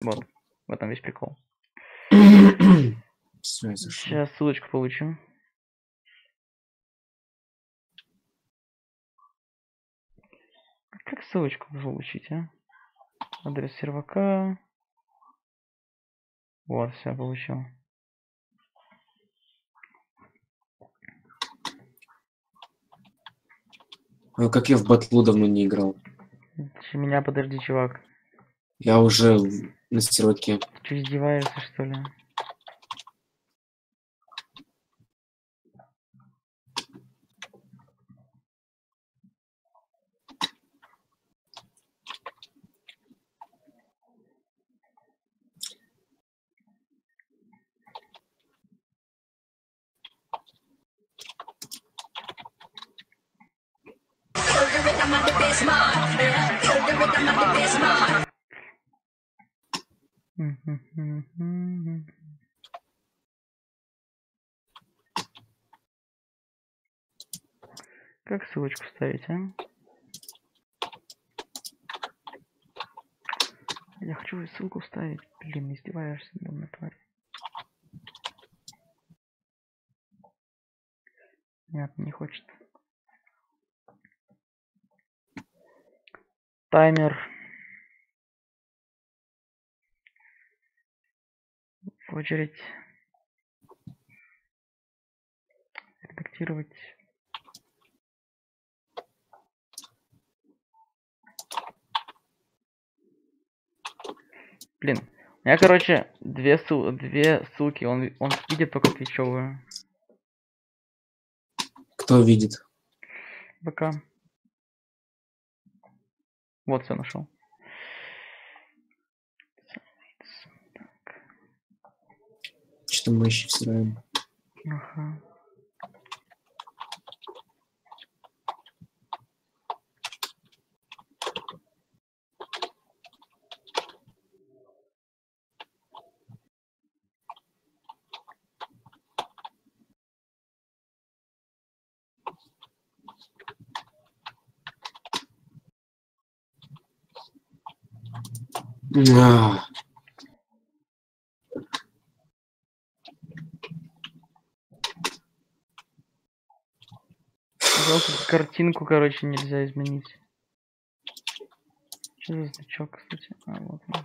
Вот. В этом весь прикол. Все. Сейчас ссылочку получу. Как ссылочку получить, а? Адрес сервака. Вот, все, получил. Ой, как я в батлу давно не играл. Меня подожди, чувак. Я уже на серваке. Ты издеваешься, что ли? Как ссылочку ставить, а? Я хочу ссылку вставить. Блин, издеваешься, думаю, тварь. Нет, не хочет. Таймер. В очередь. Редактировать. Блин, у меня, короче, две, ссыл- две ссылки, он, он видит только твичевую. Кто видит? ВК. Вот все нашел. Что мы еще стираем? Ага. А, Картинку, короче, нельзя изменить. Что за значок, кстати? А, вот он.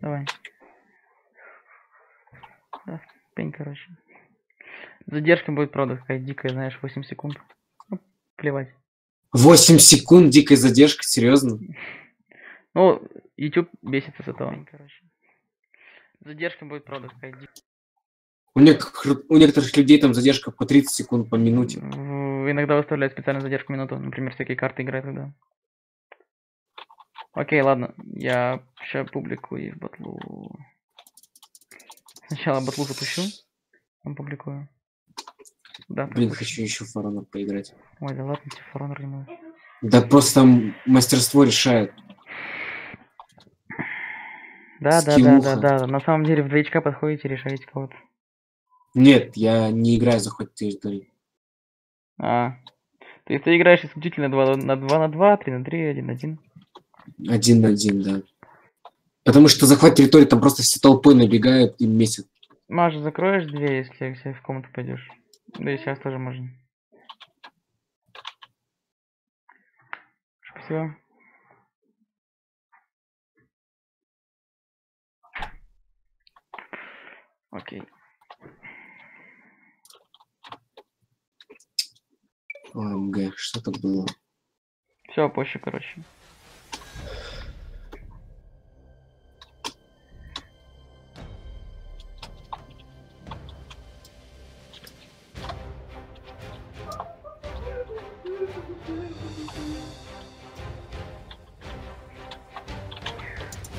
Давай. Да, пень, короче. Задержка будет, правда, какая дикая, знаешь, 8 секунд. Ну, плевать. 8 секунд дикой задержки, серьезно? Ну, YouTube бесится с этого. Короче. Задержка будет, правда, какая дикая. У, некоторых- у некоторых людей там задержка по 30 секунд по минуте. Иногда выставляют специальную задержку минуту. Например, всякие карты играют тогда. Окей, ладно. Я сейчас публикую в батлу. Сначала батлу запущу. Потом публикую. Да, Блин, хочу еще в поиграть. Ой, да ладно, тебе фаронер не надо. Да просто там мастерство решает. Да, да, да, Скиллуха. да, да. На самом деле в 2 подходите, решаете кого-то. Нет, я не играю за хоть территории. А. То есть ты играешь исключительно 2 на 2 на 2, 3 на 3, 1 на 1. Один на один, да. Потому что захват территории там просто все толпой набегают и месяц. Маша, закроешь дверь, если, если в комнату пойдешь. Да и сейчас тоже можно. Спасибо. Окей. ОМГ, что это было? Все, позже, короче.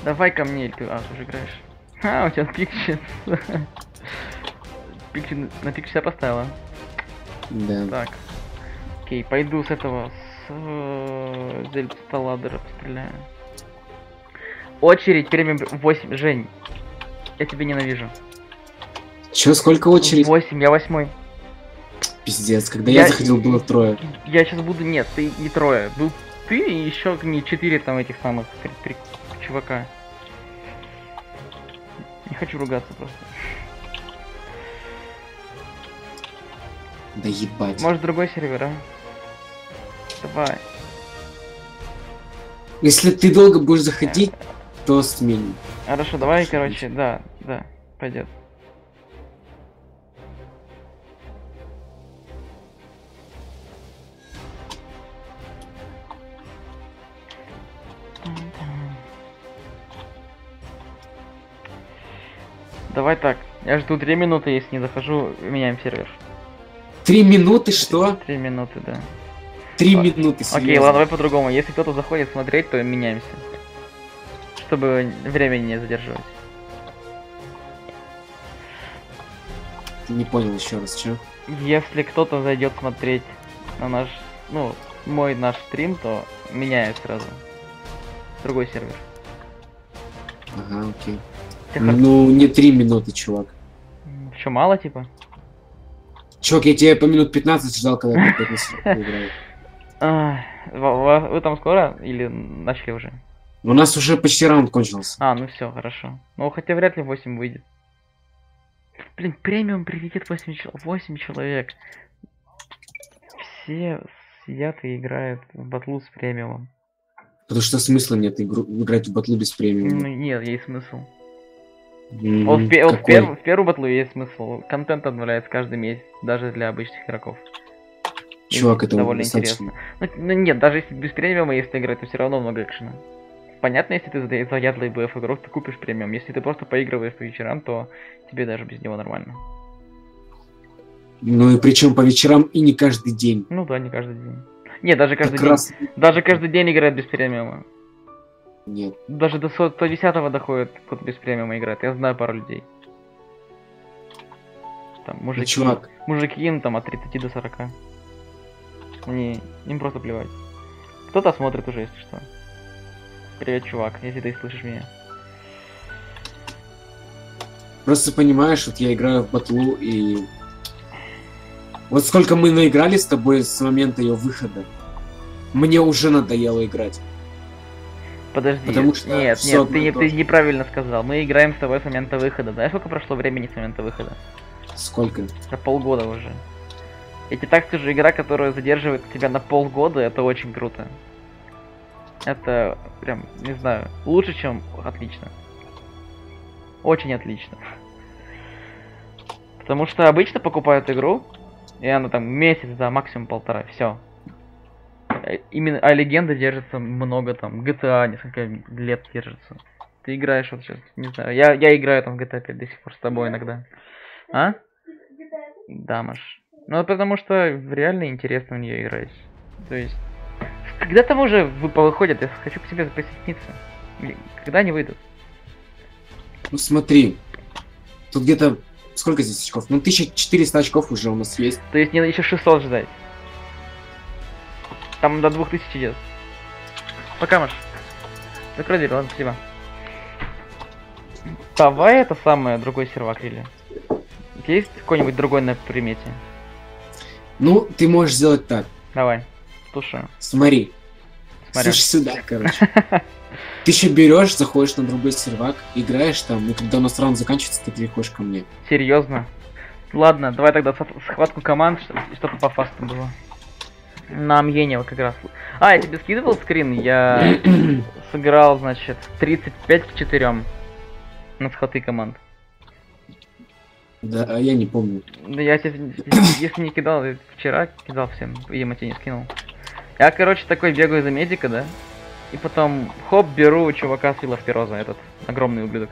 Давай ко мне, ты, а, уже играешь. А, у тебя пик сейчас. Пиксель, на пиксель я поставила. Да. Так. Окей, пойду с этого, с э, Зельдсталадера постреляю. Очередь премиум 8. Жень, я тебя ненавижу. Чё, сколько очередь? 8, я восьмой. Пиздец, когда Я- я заходил, было трое. Я сейчас буду... Нет, ты не трое. Был ты и еще не четыре там этих самых чувака. Не хочу ругаться просто. Да ебать. Может другой сервер, а? Давай. Если ты долго будешь заходить, то сменим. Хорошо, давай, короче, да, да, пойдет. Давай так, я жду три минуты, если не захожу, меняем сервер. Три минуты, что? Три минуты, да. Три А, минуты, Окей, серьезно. ладно, давай по-другому. Если кто-то заходит смотреть, то меняемся. Чтобы времени не задерживать. Не понял еще раз, что? Если кто-то зайдет смотреть на наш, ну, мой наш стрим, то меняю сразу. Другой сервер. Ага, окей. Тебе Ну, не три минуты, чувак. Чё, мало, типа? Чувак, я тебя по минут 15 ждал, когда ты играл. Ва- Вы там скоро или начали уже? У нас уже почти раунд кончился. А, ну все, хорошо. Ну, хотя вряд ли 8 выйдет. Блин, премиум прилетит 8, чел- 8 человек. Все сидят и играют в батлу с премиумом. Потому что смысла нет игру- играть в батлу без Ну, премиума. нет, есть смысл. М, Вот, в, вот пер- в первую батлу есть смысл. Контент обновляется каждый месяц, даже для обычных игроков. Чувак, это довольно достаточно. интересно. Ну, ну нет, даже если без премиума, если играть, то все равно много экшена. Понятно, если ты за- заядлый БФ игрок, ты купишь премиум. Если ты просто поигрываешь по вечерам, то тебе даже без него нормально. Ну и причем по вечерам и не каждый день. Ну да, не каждый день. Не, даже каждый Как день. раз Даже каждый день играет без премиума. Нет. Даже до 110 доходит, кто без премиума играет. Я знаю пару людей. Там Ну, мужики. чувак, Мужики, ну, там от 30 до 40. Они, им просто плевать. Кто-то смотрит уже, если что. Привет, чувак, если ты слышишь меня. просто понимаешь, вот я играю в батлу и... Вот сколько мы наиграли с тобой с момента ее выхода, мне уже надоело играть. Подожди. Потому что нет, нет, ты, не- ты неправильно сказал. Мы играем с тобой с момента выхода. Знаешь, сколько прошло времени с момента выхода? Сколько? На полгода уже. Я тебе так скажу, игра, которая задерживает тебя на полгода, это очень круто. Это прям, не знаю, лучше, чем отлично. Очень отлично. Потому что обычно покупают игру, и она там месяц, да, максимум полтора, все. Именно, а легенда держится много там, GTA несколько лет держится. Ты играешь вот сейчас, не знаю, я, я играю там в GTA 5 до сих пор с тобой иногда. А? Да, Маш. Ну, потому что реально интересно в нее играть. То есть, когда там уже вы- выходят, я хочу к тебе присоединиться. Когда они выйдут? Ну смотри, тут где-то... Сколько здесь очков? Ну 1400 очков уже у нас есть. То есть мне еще 600 ждать. Там до 2000 идет. Пока, Маш. Закрой дверь, ладно, спасибо. Давай это самое, другой сервак или? Есть какой-нибудь другой на примете? Ну, ты можешь сделать так. Давай, слушаю. Смотри. Смотрю. Слушай сюда, короче. Ты еще берешь, заходишь на другой сервак, играешь там, и когда у нас раунд заканчивается, ты приходишь ко мне. Серьезно? Ладно, давай тогда схватку команд, чтобы по фасту было. На Амьене вот как раз. А, я тебе скидывал скрин, я сыграл, значит, 35 к 4 на схваты команд. Да, а я не помню. Да я тебе, если не кидал, вчера кидал всем, видимо, тебе не скинул. Я, короче, такой бегаю за медика, да? И потом, хоп, беру чувака с Виловпироза, этот огромный ублюдок.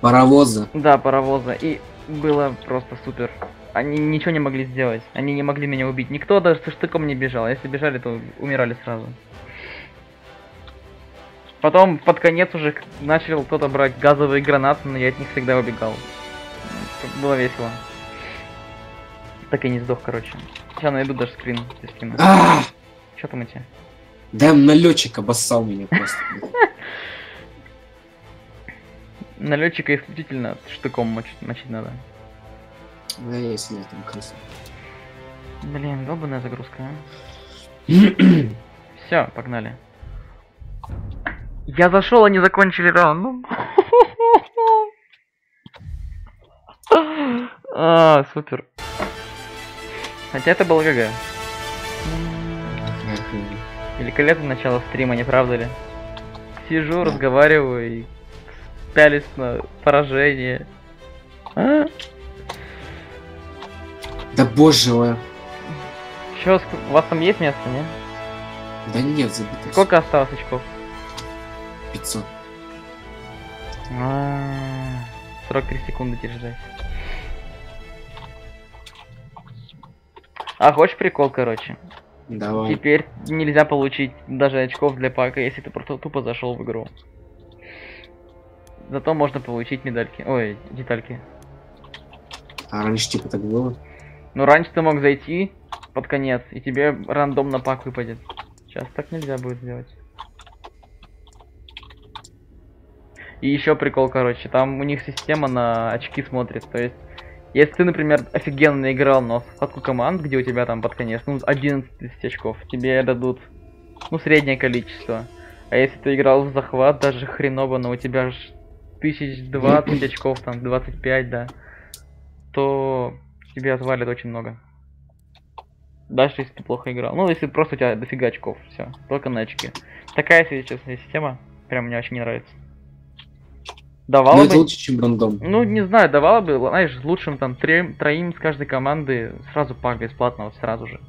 Паровоза. Да, паровоза. И было просто супер. Они ничего не могли сделать. Они не могли меня убить. Никто даже со штыком не бежал. Если бежали, то умирали сразу. Потом под конец уже начал кто-то брать газовые гранаты, но я от них всегда убегал. Было весело. Так и не сдох, короче. Сейчас найду даже скрин. скину. А, Что там у тебя? да налетчик обоссал меня просто. Налетчика исключительно штыком мочить надо. Да я сидел там крыса. Блин, долбанная загрузка, а. Все, погнали. Я зашел, они закончили раунд. Ну. А, супер. Хотя это было ГГ. Великолепное начало стрима, не правда ли? Сижу, Да. разговариваю и пялись на поражение. А? Да боже мой. Чё, у вас там есть место, не? Да нет, забито. Сколько осталось очков? 500. А, 43 секунды тебе ждать. А хочешь прикол, короче? Давай. Теперь нельзя получить даже очков для пака, если ты просто тупо зашел в игру. Зато можно получить медальки. Ой, детальки. А раньше типа так было? Ну раньше ты мог зайти под конец, и тебе рандомно пак выпадет. Сейчас так нельзя будет сделать. И еще прикол, короче, там у них система на очки смотрит. То есть, если ты, например, офигенно играл на схватку команд, где у тебя там под конец, ну, 11 тысяч очков, тебе дадут, ну, среднее количество. А если ты играл в захват, даже хреново, но у тебя ж тысяч двадцать очков, там, 25, да, то тебе отвалит очень много. Даже если ты плохо играл. Ну, если просто у тебя дофига очков, все, только на очки. Такая честно, система, прям мне очень не нравится. Давала Ну бы... это лучше, чем рандом. Ну, не знаю, давала бы, знаешь, лучшим там трем, троим с каждой команды сразу пак бесплатно, вот сразу же.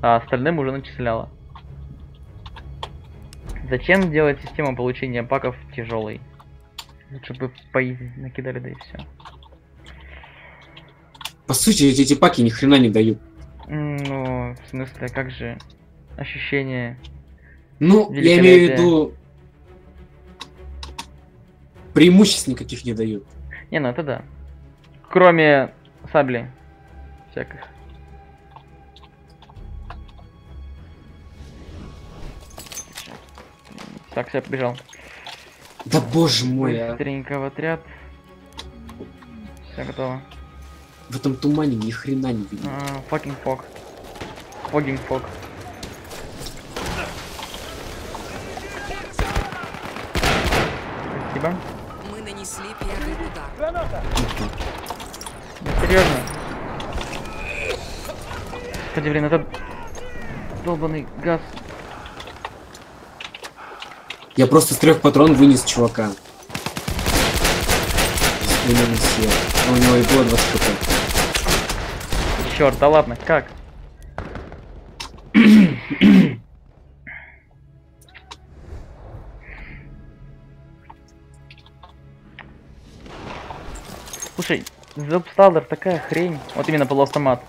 А остальным уже начисляла. Зачем делать систему получения паков тяжелой? Лучше бы по изи накидали, да и все. По сути, эти, паки ни хрена не дают. Ну, в смысле, как же ощущение? Ну, я имею в виду... Преимуществ никаких не дают. Не, ну это да. Кроме сабли всяких. Так, все, побежал. Да боже мой, а. Быстренько в отряд. Все готово. В этом тумане ни хрена не видно. А, Fucking фок. Фогинг фок. Спасибо. Мы нанесли первый удар. Да серьезно? Господи, блин, этот долбанный газ. Я просто с трех патрон вынес чувака. Съел. А у него и было 20 хп. Черт, да ладно, как? Слушай, Зубсталдер такая хрень. Вот именно полуавтомат.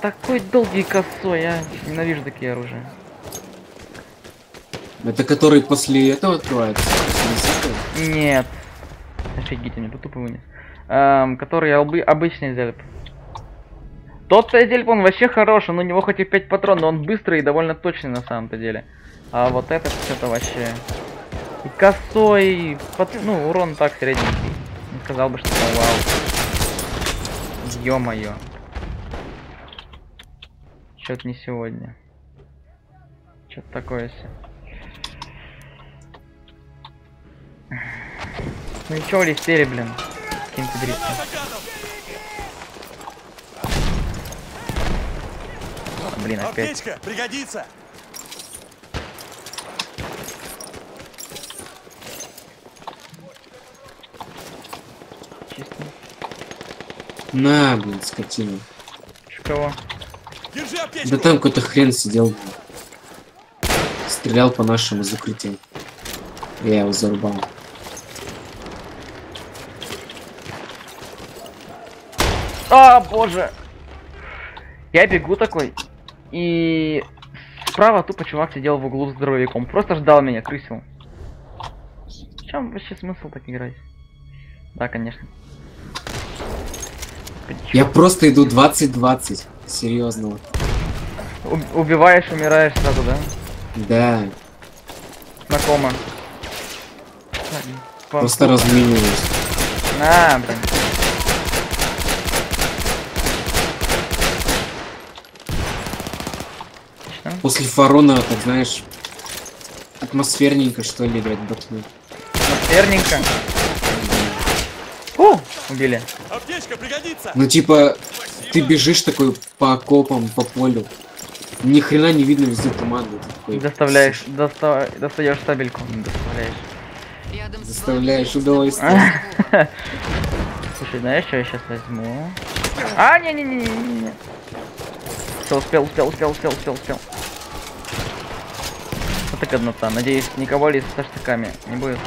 Такой долгий косой, я ненавижу такие оружия. Это который после этого открывается? Нет. Офигеть, мне тупо вынес. Эм, который обы- обычный Тот-то зельп, он вообще хороший, но у него хоть и 5 патронов, но он быстрый и довольно точный на самом-то деле. А вот этот что-то вообще... И косой, и пат- ну, урон так средненький. Не сказал бы, что вау. Ё-моё. Чё-то не сегодня. Что-то такое все. Ну и чё улетели, блин? Каким-то дрифтом. Блин, опять. Аптечка, пригодится. Чисто. На, блин, скотина. Кого? Держи аптечку. Да там какой-то хрен сидел. Стрелял по нашему закрытию. Я его зарубал. А, боже! Я бегу такой, и справа тупо чувак сидел в углу с здоровяком. Просто ждал меня, крысил. В чем вообще смысл так играть? Да, конечно. Я просто иду 20-20. серьезного. Уб- убиваешь, умираешь сразу, да? Да, Знакомо. Просто размениваюсь. На, блин. После Фарона, так знаешь, атмосферненько, что ли, играть в батлу. Атмосферненько. У, убили. Аптечка пригодится! Ну типа, ты бежишь такой по окопам, по полю. Ни хрена не видно, везде ты такой, Доставляешь, доста- достаешь стабильку. Не Доставляешь. Доставляешь удовольствие. Слушай, знаешь, что я сейчас возьму? А, не-не-не-не-не. Все, успел, успел, успел, успел, успел, успел. Так однота. Надеюсь, никого ли со штыками не будет.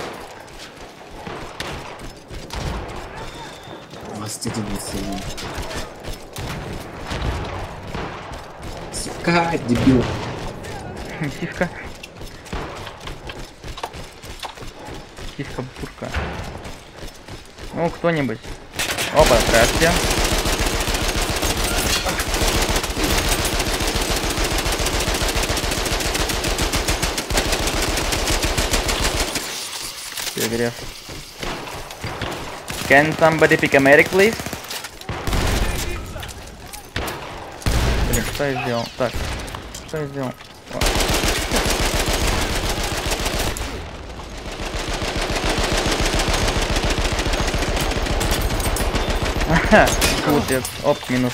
Мастер сильный. Сука, дебил. Сиська. Сиська бурка. Ну, кто-нибудь. Опа, здрасте. Перегрев. Can somebody pick a medic, please? Блин, что я сделал? Так, что я сделал? О. Ага, Купец. Оп, минус.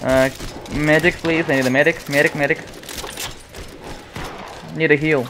Uh, medic, please. I need a medic. Medic, medic. Need a heal.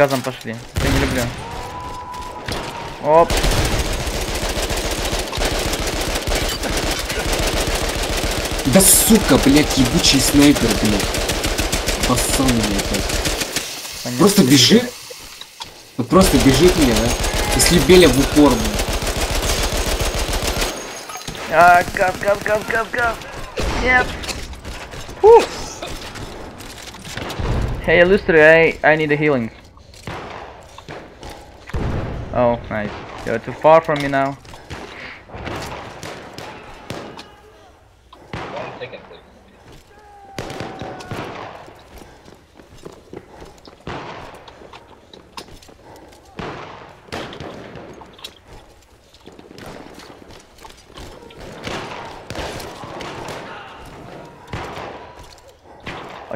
Газом пошли. Я не люблю. Оп. Да сука, блядь, ебучий снайпер, блядь. Поссал меня опять. понятно. Просто бежит. Вот просто бежит мне, да? Если Беля в упор, блядь. А, газ, газ, газ, газ, газ. Нет. Фу. Hey, Illustrator, I, I need a healing. Too far from me now.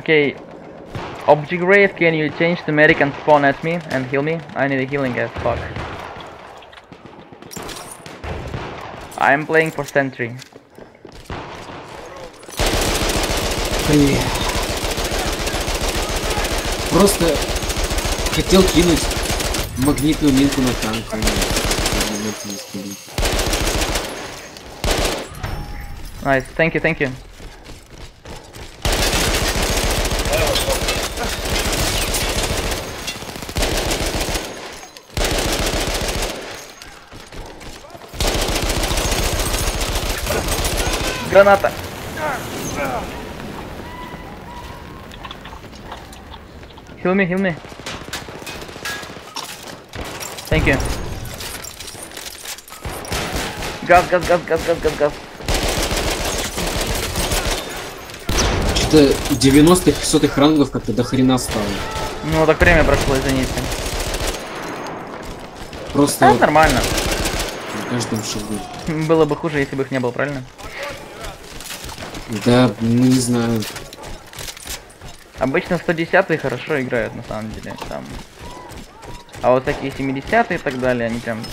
Okay. Object Wraith, can you change the medic and spawn at me and heal me? I need a healing as fuck. I'm playing for Sentry. Бля. Просто хотел кинуть магнитную линку на танк. а не- не. Nice, thank you, thank you. Граната. Heal me, heal me. Thank you. Газ, газ, газ, газ, газ, газ, газ. Что-то 90-х, сотых рангов как-то до хрена стало. Ну, так время прошло, извините. Просто А, вот нормально. на каждом шагу. Было бы хуже, если бы их не было, правильно? Да, ну не знаю. Обычно 110 хорошо играют, на самом деле. Там. А вот такие 70 и так далее, они прям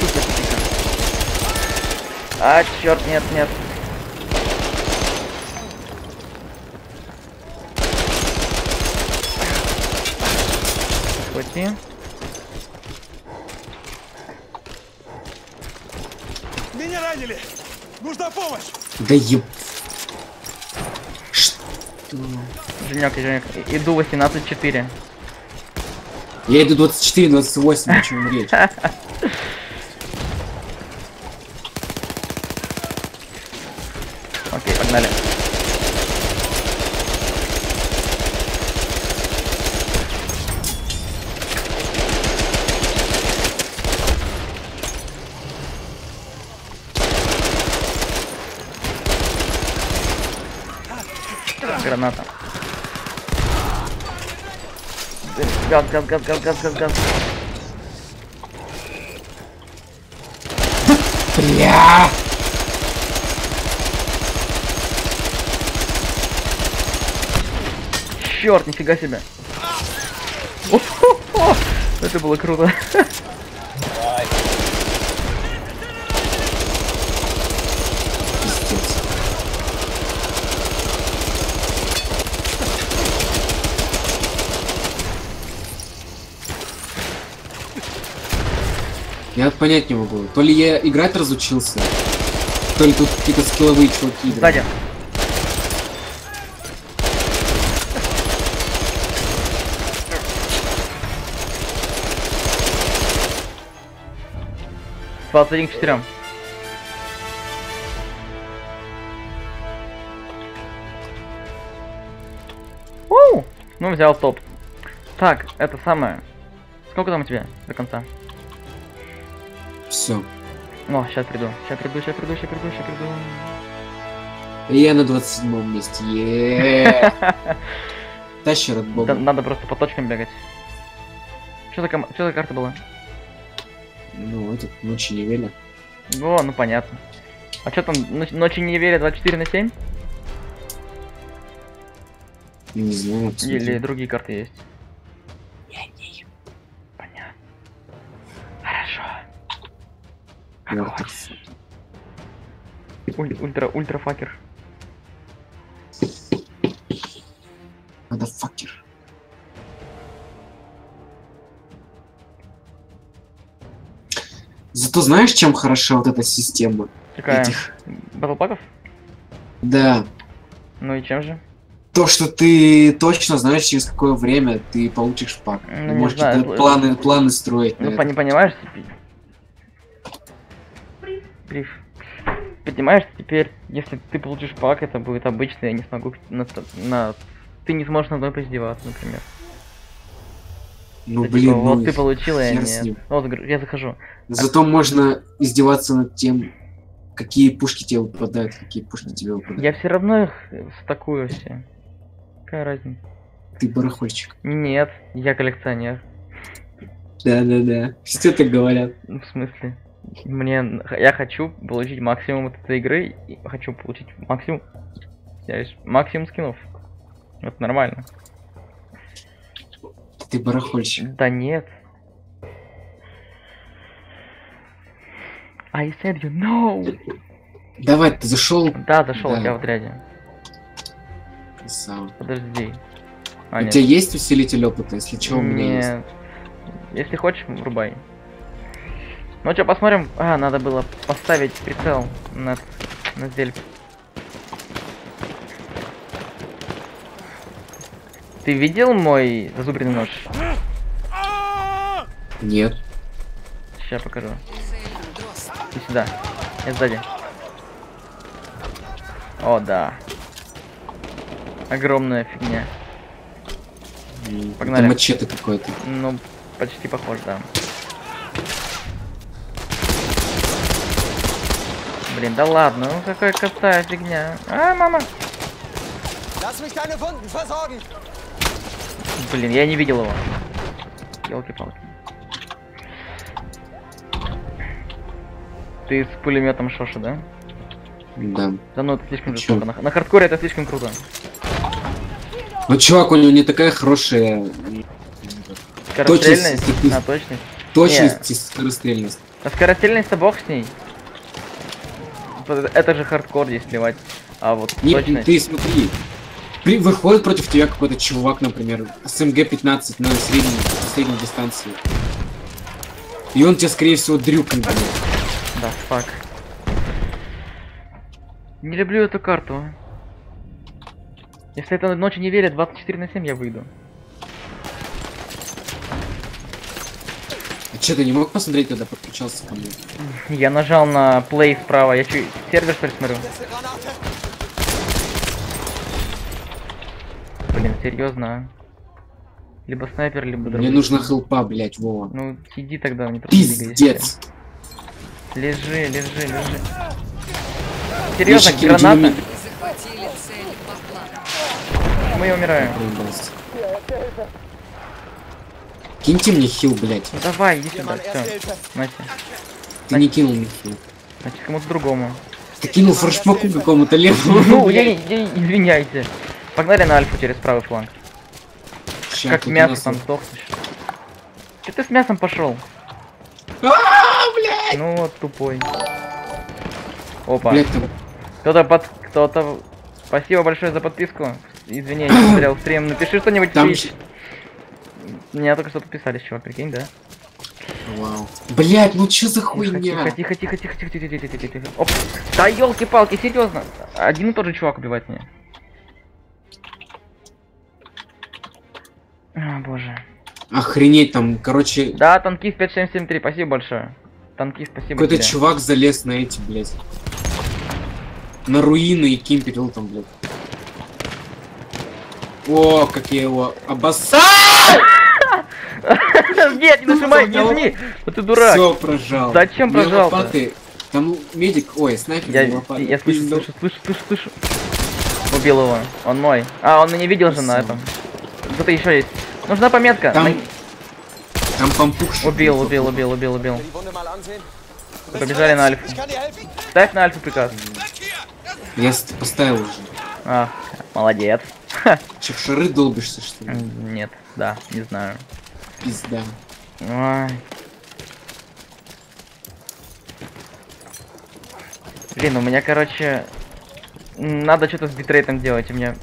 супер. А, черт, нет, нет. Хвати. Меня ранили! Нужна помощь! Да еб... Женек, Женек, иду 18-4. Я иду 24-28, о чем речь. Окей, погнали. Граната. Газ, газ, газ, газ, газ, газ, газ. Бля! Черт, нифига себе. Это было круто. понять не могу. То ли я играть разучился, то ли тут какие-то скилловые чуваки играют. Сзади. Двадцать один к четырем. Ну, взял топ. Так, это самое. Сколько там у тебя до конца? О, сейчас приду. Сейчас приду, сейчас приду, сейчас приду, сейчас приду. Я на 27 месте. Еее. Да, бога. надо просто по точкам бегать. Что за, ком... что за карта была? Ну, этот ночи не веля. О, ну понятно. А что там, ноч- ночи не верят 24 на 7? Не знаю. абсолютно. Или другие карты есть? Уль- ультра, ультрафакер. Motherfucker. Зато знаешь, чем хороша вот эта система? Какая? Этих. Батлпаков? Да. Ну и чем же? То, что ты точно знаешь, через какое время ты получишь пак. Ну, Ты можешь какие-то планы, планы строить. Ну, пони- понимаешь? Бриф. Понимаешь, теперь, если ты получишь пак, это будет обычно, я не смогу на, на- Ты не сможешь надо мной поиздеваться, например. Ну, Это блин, типа, ну, вот ты получила, я нет. Вот, я захожу. Зато можно издеваться над тем, какие пушки тебе выпадают, какие пушки тебе выпадают. Я все равно их э, стакую все. Какая разница? Ты барахольщик. Нет, я коллекционер. Да-да-да. Все так говорят. В смысле? Мне... Я хочу получить максимум от этой игры. И хочу получить максимум... Максимум скинов. Это нормально. Ты барахольщик. Да нет. I said you know. Давай, ты зашел. Да, зашел, Да. я в отряде. Красава. Подожди. А, У нет. тебя есть усилитель опыта, если что, у меня есть. Нет. Если хочешь, врубай. Ну что, посмотрим. А, надо было поставить прицел на, на зельп. Ты видел мой зазубренный нож? Нет. Сейчас покажу. Иди сюда. Я сзади. О, да. Огромная фигня. Погнали. Это мачете какое-то. Ну, почти похож, да. Блин, да ладно, ну какая косая фигня. А, мама. Блин, я не видел его. Елки-палки. Ты с пулеметом Шоши, да? Да. Да ну это слишком жестоко. На, на хардкоре это слишком круто. Ну, чувак, у него не такая хорошая Скорострельность, Точность. на точность. точность и скорострельность. А скорострельность-то бог с ней. Это же хардкор здесь сливать. А вот Не, точность. ты смотри. При, выходит против тебя какой-то чувак, например, с МГ-15 на средней, средней дистанции. И он тебя, скорее всего, дрюкнет. Да, фак. Не люблю эту карту. Если это ночью не верит, 24 на 7 я выйду. А что, ты не мог посмотреть, когда подключался ко мне? Я нажал на play справа, я чё, сервер что ли смотрю? Блин, серьезно, а? Либо снайпер, либо Мне другой. нужна хелпа, блядь, Вова. Ну, сиди тогда, не. Пиздец. Лежи, лежи, лежи. Серьезно, кинь граната? Мы умираем. Проебался. Киньте мне хил, блядь. Ну давай, иди сюда, все. Нате. Ты не кинул мне хил. Значит, кому-то другому. Ты кинул форшмаку какому-то левому. Ну, я, я извиняйте. Погнали на альфу через правый фланг. Ща, как мясо нас там сдохнешь. Че ты с мясом пошел? А, блядь! Ну вот тупой. Опа. Кто-то под... Кто-то... Спасибо большое за подписку. Извини, я не смотрел стрим. Напиши что-нибудь Там. Меня только что подписались, чувак, прикинь, да? Вау. Блять, ну чё за хуйня? тихо, тихо, тихо, тихо, тихо, тихо, тихо, тихо, тихо. Оп. Да елки-палки, серьезно. Один и тот же чувак убивает меня. А, боже. Охренеть, там, короче, Да, танкист 5773, спасибо большое. Танкист, спасибо какой-то чувак залез на эти, блядь. На руины и кимперил там, блядь. О, как я его обоссал! Нет, не нажимай, не жми! Вот ты дурак. Все, прожал. Зачем лопаты. Там медик, ой, снайпер, Я, я слышу, слышу, слышу, слышу, слышу. Убил его. Он мой. А, он меня видел же на этом. Кто-то еще есть. Нужна пометка. Там, На- там пампуш. Убил, убил, убил, убил, убил. Побежали на альфу. Ставь на альфу приказ. Я поставил уже. А, молодец. Че, в шары долбишься, что ли? Нет, да, не знаю. Пизда. Ой. Блин, у меня, короче, надо что-то с битрейтом делать. У меня...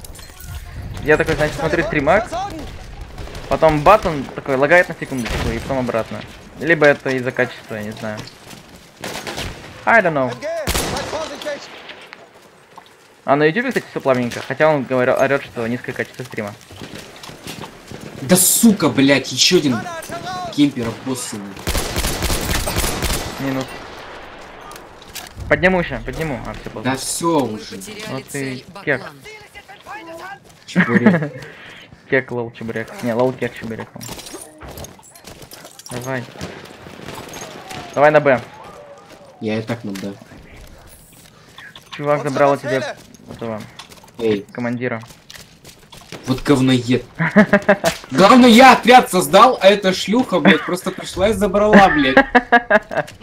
Я такой, значит, смотрю стримак, потом батон такой лагает на секундочку и потом обратно. Либо это из-за качества, я не знаю. I don't know. А на ютубе, кстати, все плавненько. Хотя он говорил, орет, что низкое качество стрима. Да сука, блядь, еще один кемпер обоссанный. Минус. Подниму еще, подниму. А, все, Да все уже. Вот ты кек. Чебурек. Кек лол чебурек. Не, лол кек чебурек. Давай. Давай на Б. Я и так надо. Чувак Unsere забрал у тебя Befehle. этого Эй, командира. Вот говноед. Главное, я отряд создал, а эта шлюха, блядь, просто пришла и забрала, блядь.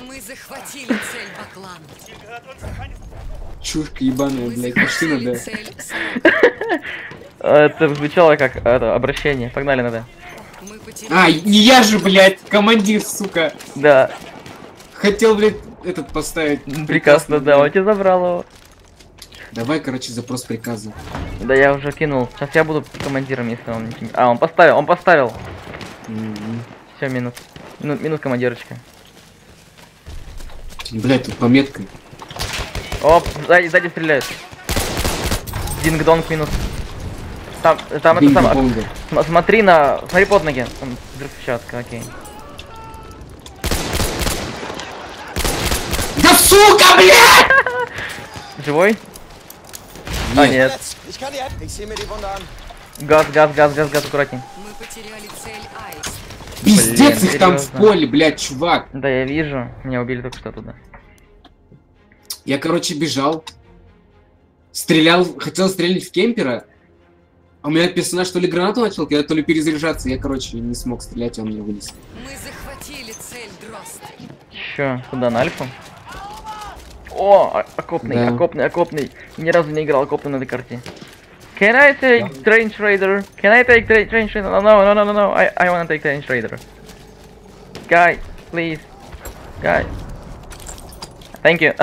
Мы захватили цель Баклан. Чушка ебаная, блядь, пошли надо. Это звучало как это, обращение. Погнали надо. А, не я же, блядь, командир, сука. Да, Хотел, блядь, этот поставить. прекрасно, да, он тебя забрал его. Давай, короче, запрос приказа. Да я уже кинул. Сейчас я буду командиром, если он не... А, он поставил, он поставил. М, Все, минус. Минус, минус командирочка. Блядь, тут пометка. Оп, сзади, сзади стреляют. Динг-донг минус. Там, там это. См- Смотри на... Смотри под ноги. Там взрывчатка, окей. Да сука, блядь! Живой? А, нет. Газ, газ, газ, газ, газ, аккуратней. Мы потеряли цель Айс. Пиздец, Блин, их там в поле, блядь, чувак. Да, я вижу. Меня убили только что туда. Я, короче, бежал. Стрелял, хотел стрелять в кемпера. А у меня персонаж то ли гранату начал, кидать, то ли перезаряжаться. Я, короче, не смог стрелять, и он меня вынес. Мы захватили цель Дрозд. Чё, куда, на альфу? О, окопный, Да. окопный, окопный. Ни разу не играл окопный на этой карте. Can I take Train Raider? Can I take tra Train Raider? No, no, no, no, no, I, I wanna take Train Raider. Guy, please. Guy. Thank you.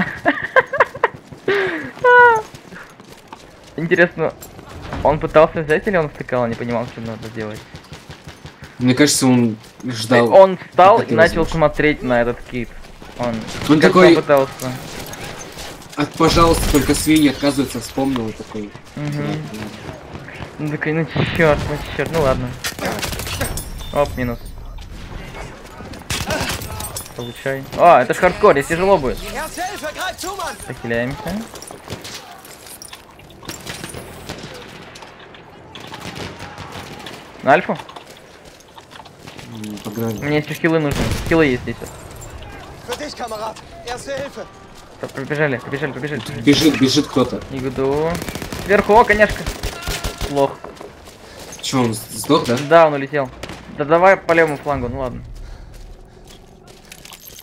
Интересно, он пытался взять или он втыкал, не понимал, что надо делать? Мне кажется, он ждал. Он встал и начал смотреть на этот кит. Он, Он такой, пытался. От, пожалуйста, только свиньи отказывается, вспомнил и такой. Мгм. Ну такой, ну черт, ну черт, ну ладно. Оп, минус. Получай. А, это ж хардкор, здесь тяжело будет. Похиляемся. На альфу? Погнали. меня еще хилы нужны. Хилы есть здесь. Побежали, побежали, побежали. Бежит, бежит кто-то. Иду. Сверху, о, конечно. Лох. Че, он сдох, да? Да, он улетел. Да давай по левому флангу, ну ладно.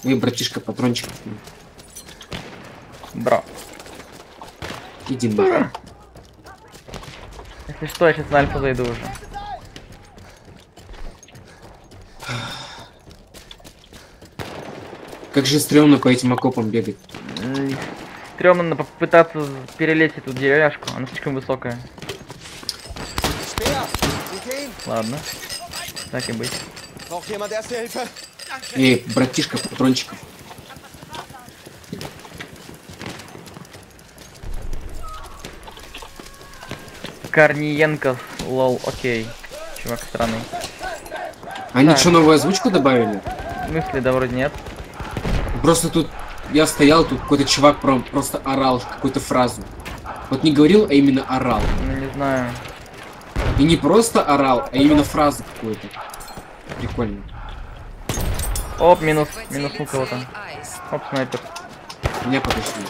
Эй, братишка, патрончик. Бро. Иди нахуй. Если что, я сейчас на альфу зайду уже. Как же стрёмно по этим окопам бегать. Стрёмно попытаться перелезть эту деревяшку, она слишком высокая. Ладно. Так и быть. Эй, братишка, патрончиков. Корниенков, лол, окей. Чувак странный. Они Да. что, новую озвучку добавили? Мысли, да, вроде нет. Просто тут я стоял, тут какой-то чувак просто орал какую-то фразу. Вот не говорил, а именно орал. Ну, не знаю. И не просто орал, а именно фразу какую-то. Прикольно. Оп, минус, Захватили минуснул кого-то. Оп, снайпер. Меня подошли.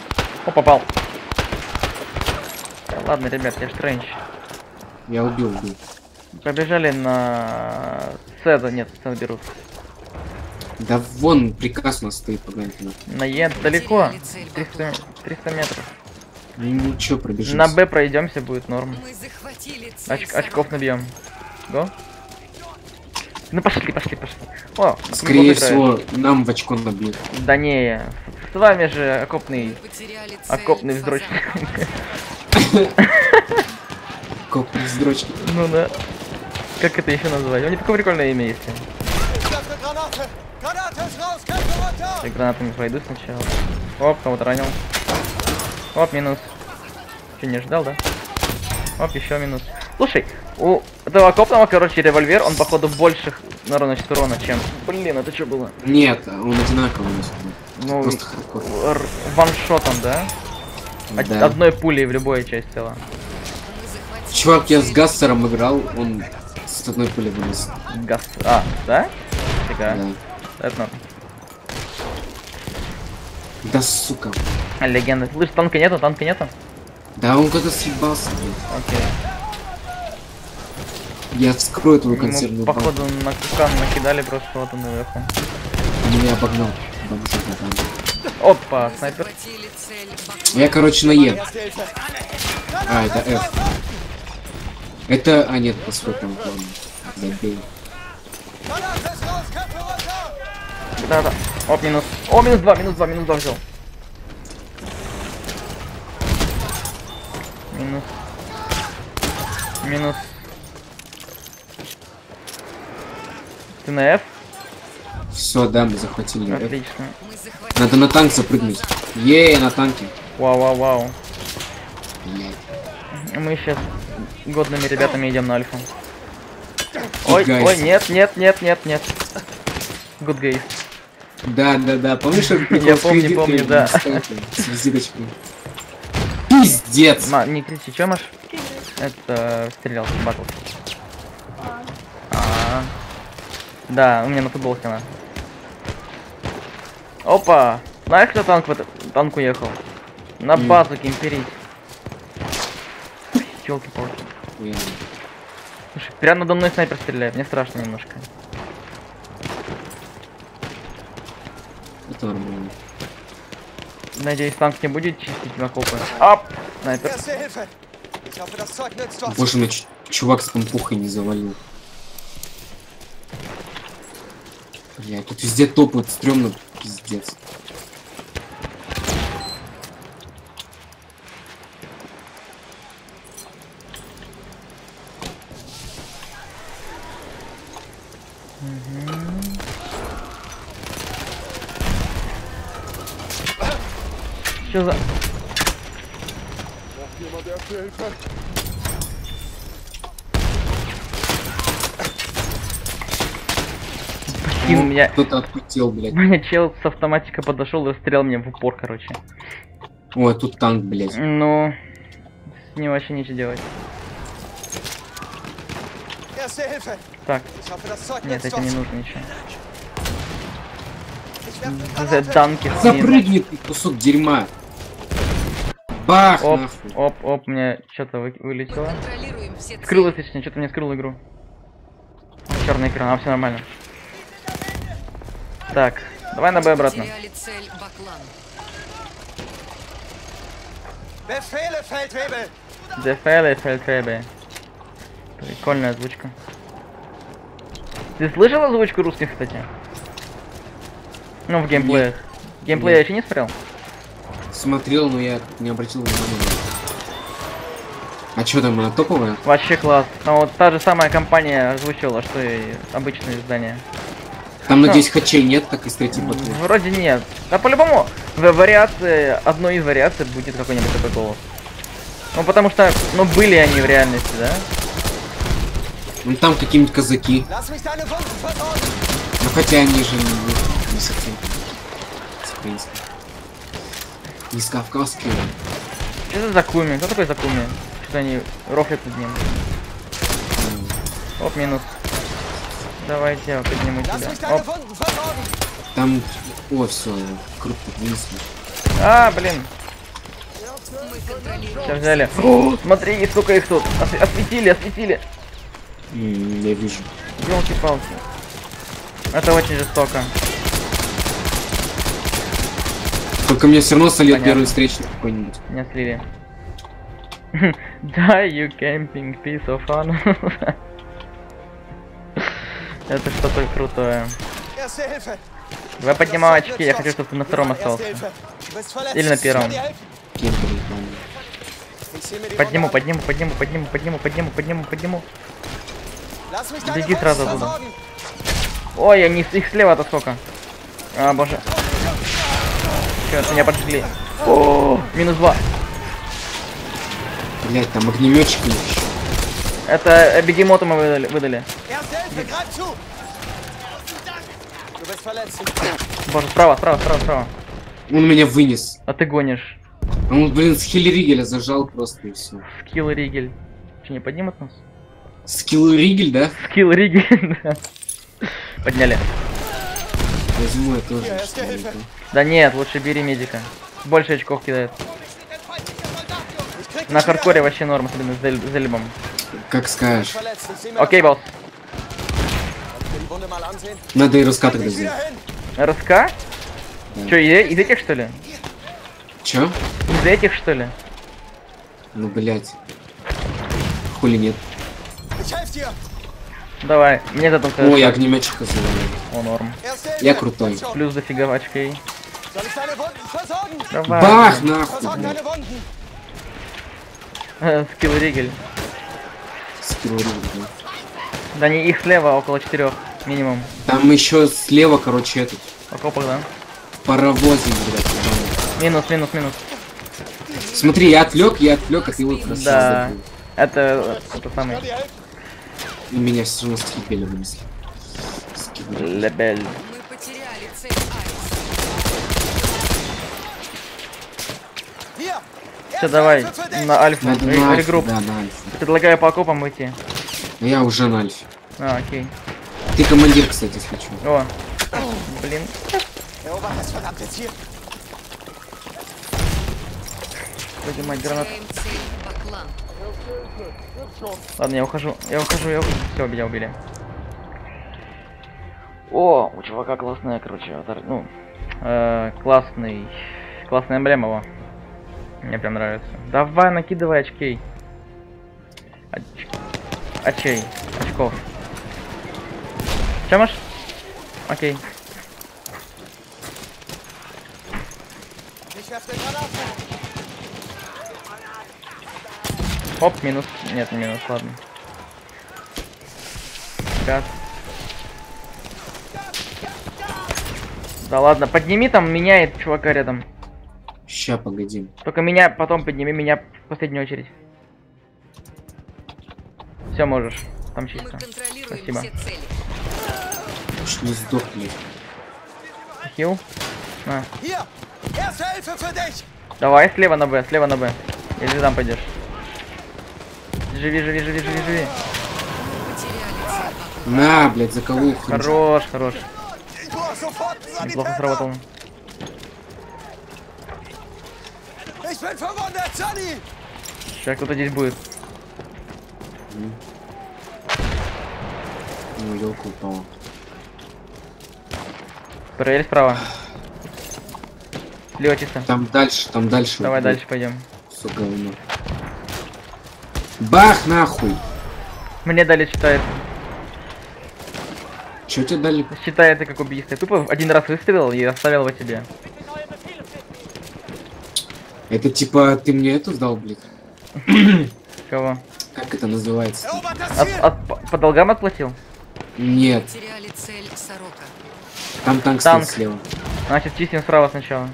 О, попал. Да ладно, ребят, я ж тренч. Я убил, убил. Побежали на Седа, нет, Седа берут. Да вон приказ у нас стоит, погнали туда. На Е далеко. Потеряли цель 300, Баклан. 300 метров. Ну ничего, пробежимся. На Б пройдемся, будет норм. Оч- очков набьем. Го? Ну пошли, пошли, пошли. О, Скорее играет. всего, нам в очко набьют. Да не, с вами же окопный, окопный вздрочник. Коп из дрочки. Ну да. Как это еще назвать? У него такое прикольное имя есть. Я гранатами пройду сначала. Оп, кого-то ранил. Оп, минус. Че, не ждал, да? Оп, еще минус. Слушай, у этого окопного, короче, револьвер, он, походу, больше наносит урона, чем... Блин, это что было? Нет, он одинаковый нас. Ну, Просто ваншотом, да? Од- Да. Одной пулей в любой часть тела. Чувак, я с цель Гассером играл, он с одной пули вылез. Газ. А, да? Фига. Да. Это. Да сука. А, Легенда. Слышь, танка нету, танка нету? Да он когда съебался, блин. Окей. Я вскрою твою консервную банку. походу, на кукан накидали просто вот он наверху. Он меня обогнал. Опа, снайпер. Я, короче, на Е. А, это F. Это... А, нет, постой, там, ладно. Забей. Да-да. Оп, минус. О, минус два, минус два, минус два взял. Минус. Минус. Ты на F? Все, да, мы захватили F. Отлично. Захватили Надо на танк запрыгнуть. Е, на танке. Вау, вау, вау. Мы сейчас годными ребятами идем на альфу. Ой, ой, нет, нет, нет, нет, нет. Good guys. Да, да, да. Помнишь, как Я помню, помню, да. С визиточкой. Пиздец. Ма, не кричи, чё, Маш? Это стрелял в батл. А, Да, у меня на футболке она. Опа! Знаешь, кто танк в это... танк уехал? На базу кемперить. Челки-палки. Слушай, прямо надо мной снайпер стреляет, мне страшно немножко. Это нормально. Надеюсь, танк не будет чистить на копы. Ап! Снайпер. Боже мой, чувак с помпухой не завалил. Бля, тут везде топают, стрёмно, пиздец. что за... Блин, меня... Кто-то отпустил, блядь. Меня чел с автоматика подошел и стрел мне в упор, короче. Ой, тут танк, блядь. Ну... С ним вообще ничего делать. Так. Нет, это не нужно ничего. За танки. Запрыгни, кусок дерьма. Бах, Оп, нахуй. оп, оп, мне что-то Мы вылетело. Скрылось, точнее, что-то мне скрыл игру. Черный экран, а все нормально. Так, давай на Б обратно. Befehle, Feldwebel. Дефеле, фельтребе. Прикольная озвучка. Ты слышал озвучку русских, кстати? Ну, в геймплеях. Геймплей я еще не смотрел? Смотрел, но я не обратил внимания. А что там, она топовая? Вообще класс. Там вот та же самая компания озвучила, что и обычные издания. Там, надеюсь, хачей нет, как из третьей батлы. Вроде нет. Да по-любому, в вариации, одной из вариаций будет какой-нибудь такой голос. Ну потому что, ну были они в реальности, да? Ну там какие-нибудь казаки. Ну хотя они же не, не совсем с украинским. Не с кавказским. Что за куми? Кто такой за куми? Что-то они рофлят над ним. Оп, минус. Давайте я подниму тебя. Оп. Там, о, все, круто вынесли. А, блин, все взяли. О, смотри, сколько их тут. Ос- осветили, осветили. М, я вижу. Елки-палки. Это очень жестоко. Только мне все равно сольет первый встречный какой-нибудь. Меня слили. Die, you camping piece of fun. Это что-то крутое. Давай поднимал очки, я хочу, чтобы ты на втором остался. Или на первом. Подниму, подниму, подниму, подниму, подниму, подниму, подниму, подниму. Беги сразу оттуда. Ой, они их слева-то сколько? А, боже. Черт, меня поджгли. О, минус два. Блять, там огнеметчик у них еще. Это э, бегемота мы выдали. выдали. Боже, справа, справа, справа, справа. Он меня вынес. А ты гонишь. Он, блин, с Hellriegel я зажал просто и все. С Hellriegel. Че, не поднимут нас? С Hellriegel, да? С Hellriegel, да. Подняли. Возьму я тоже. Да нет, лучше бери медика. Больше очков кидает. На хардкоре вообще норм, особенно с Selb- Selb ом. Как скажешь. Окей, босс. Надо и РСК тогда взять. РСК? Да. Че, из, из этих что ли? Чё? Из этих что ли? Ну, блять. Хули нет. Давай, мне зато Ой, огнеметчика завалил. О, норм. Я крутой. Плюс дофига очкей. Versorgen? Давай. Бах, нахуй, блядь. Э, Скилл Ригель. Скилл Ригель, да. Не их слева около четырех минимум. Там еще слева, короче, этот. В окопах, да? Паровозик, блядь. Минус, минус, минус. Смотри, я отвлек, я отвлек, а ты вот хорошо Да. Это, это самый Kann dir helfen? И меня все равно с Хигеля вынесли. Лебель. Мы потеряли цель Айс. Hier. Все, давай, на Надо ре- на Альфе, регрупп. да, на. Предлагаю по окопам выйти. Но я уже на Альфе. А, окей. Ты командир, кстати, что. О, блин. Поднимать гранат. Ладно, я ухожу, я ухожу, я ухожу. Все, меня убили. О, у чувака классная, короче, аватар- ну, э, классный, классная эмблема его. Мне прям нравится. Давай, накидывай очкей. Оч- Очей, очков. Чё, Маш? Окей. Werfe eine Granate. Оп, минус. Нет, не минус, ладно. Сейчас. Да ладно, подними там, меняет чувака рядом. Ща, погоди. Только меня потом подними, меня в последнюю очередь. Все можешь. Там Мы чисто. контролируем Спасибо. все цели. Чуть не сдох, блядь. Хил. На. Давай слева на Б, слева на Б. Или там пойдешь. Живи, живи, живи, живи, живи. На, блядь, за кого? Хорош, хорош. Неплохо сработал. Сейчас кто-то здесь будет. Ну, елка упала. Проверь справа. Слева чисто. Там дальше, там дальше. Давай вот, дальше пойдем. Сука, говно. Бах, нахуй! Мне дали считает. Чё тебе дали? Считается как убийство. Я тупо один раз выстрелил и оставил его тебе. Это типа ты мне эту сдал, блядь? Кого? Как это называется? Das От, от- по, по долгам отплатил? Нет, там танк Танк. стоит слева. Значит, чистим справа сначала.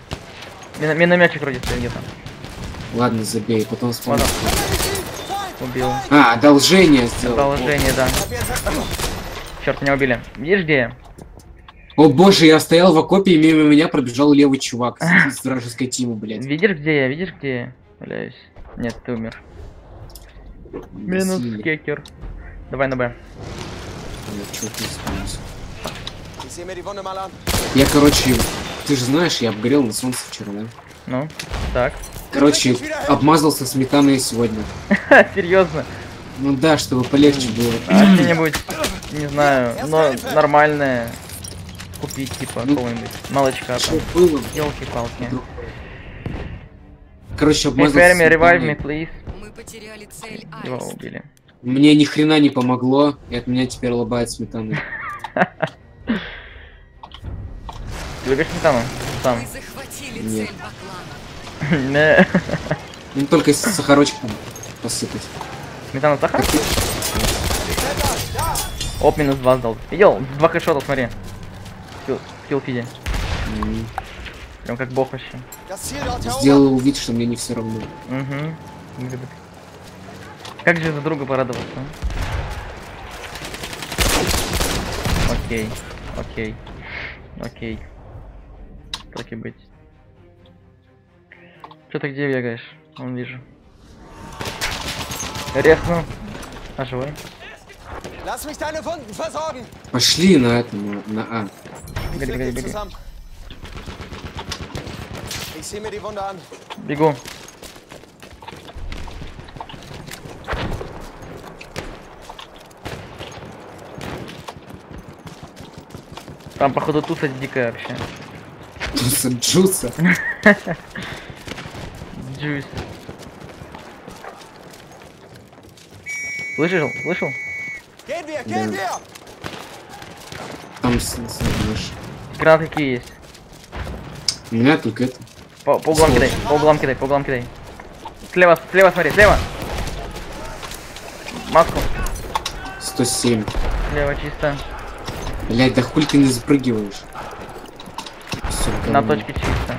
Мина- Минометчик вроде стоит где-то. Ладно, забей, потом вспомню. Убил. А, одолжение сделал. Продолжение, да. Черт, меня убили. Видишь где я? О боже, я стоял в окопе, и мимо меня пробежал левый чувак из вражеской тимы, блядь. Видишь где я? Видишь где я? Валяюсь. Нет, ты умер. Минус кекер. Давай на Б. An. Я, короче, ты же знаешь, я обгорел на солнце вчера, да? Ну, так. Короче, обмазался сметаной сегодня. Серьезно. Ну да, чтобы полегче было. А что-нибудь, не знаю, но нормальное купить, типа, Ну, какого-нибудь молочка там. было? Елки-палки. Короче, Hey, обмазался Fermi, revive сметаной. me, please. Мы потеряли цель Его Аист. убили. Мне ни хрена не помогло, и от меня теперь лобает сметаной. Ты любишь сметану? Сам. Нет. Не. Ну только с сахарочком посыпать. Сметана сахар? Оп, минус 2 сдал. Видел? Два хэдшота, смотри. В скиллфиде. М, Прям как бог вообще. Сделал вид, что мне не все равно. Угу. Как же за друга порадоваться? а? Окей. Окей. Окей. Так и быть. Ты где бегаешь? Вон вижу. Резну. А живой? Пошли на это, на, на А. Die Wunde an. Бегу. Там, походу, туса дикая вообще. Туса Джуса. Джуйс. Слышал? Слышал? Wir! Там с- с- знаешь, Гранаты какие есть? У меня только это. По, по углам кидай, по углам кидай, по углам кидай. Слева, слева смотри, слева. Маску. 107. Слева чисто. Блять, да хуй ты не запрыгиваешь. Всё, На говно. точке чисто.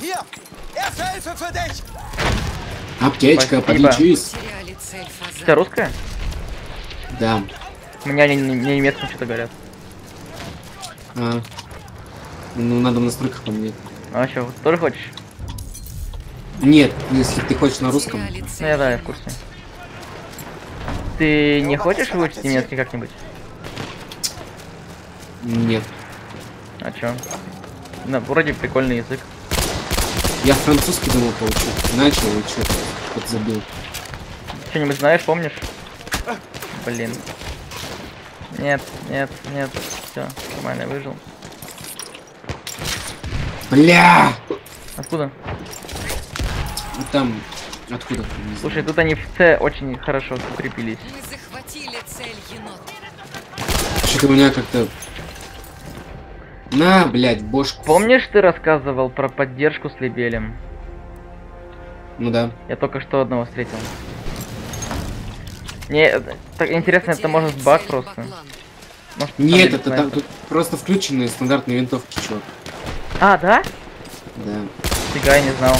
Hier! Erste Hilfe für dich! Аптечка, подлечись. Фазан. русская? Да. У меня не, не, не немецком что-то говорят. А. Ну, надо в настройках поменять. А что, тоже хочешь? Нет, если ты хочешь на русском. Ну я да, я в курсе. Ты не хочешь выучить немецкий как-нибудь? Нет. А чё? Ну, вроде прикольный язык. Я французский думал получу. Начал и что-то подзабил. Что-нибудь знаешь, помнишь? Блин. Нет, нет, нет. Все, нормально, выжил. Бля! Откуда? Там, откуда? Слушай, тут они в С очень хорошо укрепились. Мы захватили цель енот. Что-то у меня как-то... На, блядь, бошку. Помнишь, ты рассказывал про поддержку с Лебелем? Ну да. Я только что одного встретил. Не, так интересно, это может баг просто. Может, Нет, это там, тут просто включенные стандартные винтовки, чувак. А, да? Да. Фига, я не знал.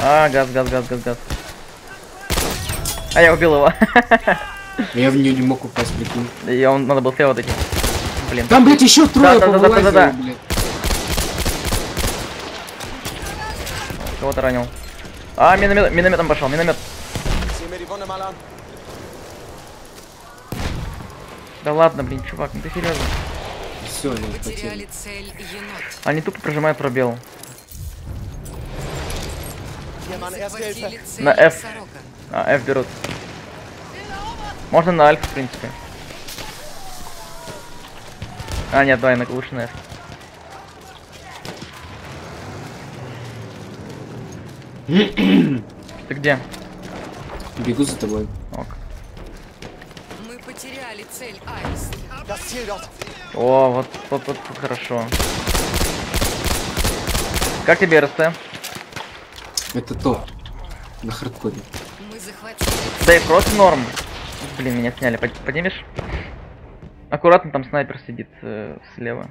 А, газ, газ, газ, газ, газ. А я убил его. Я в нее не мог упасть, прикинь. И он надо было слева дойти. Блин. Там, блядь, еще трое Да, да, да, да, да, да. Кого-то ранил. А, миномет, минометом пошел, миномет. Да ладно, блин, чувак, ну ты серьезно? Все, они Потеряли потеряли. цель енот. Они тупо прожимают пробел. На F. А, F берут. Можно на альфа, в принципе. А, нет, давай, на лучше на F. Ты где? Бегу за тобой. Ок. Мы потеряли цель Аист. О, вот, вот, вот, тут хорошо. Как тебе РСТ? Это то. На хардкоре. Да и просто норм. Блин, меня сняли. Под- Поднимешь? Аккуратно, там снайпер сидит э, слева.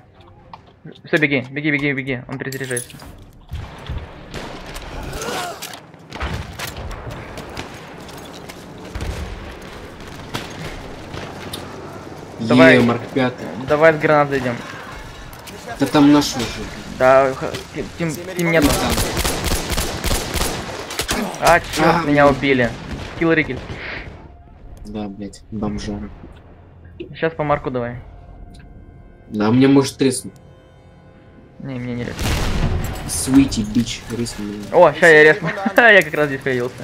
Все, беги, беги, беги, беги. Он перезаряжается. Давай. Е, Марк 5. Давай с гранат зайдем. Да там наш уже. Да, Тим, Тим, Тим нет. А, черт, А, меня убили. Килл рикель. Да, блядь, бомжара. Сейчас по марку давай. Да, мне может треснуть. Не, мне не резко. Свити, бич, рисни. О, ща я резко. я как раз здесь появился.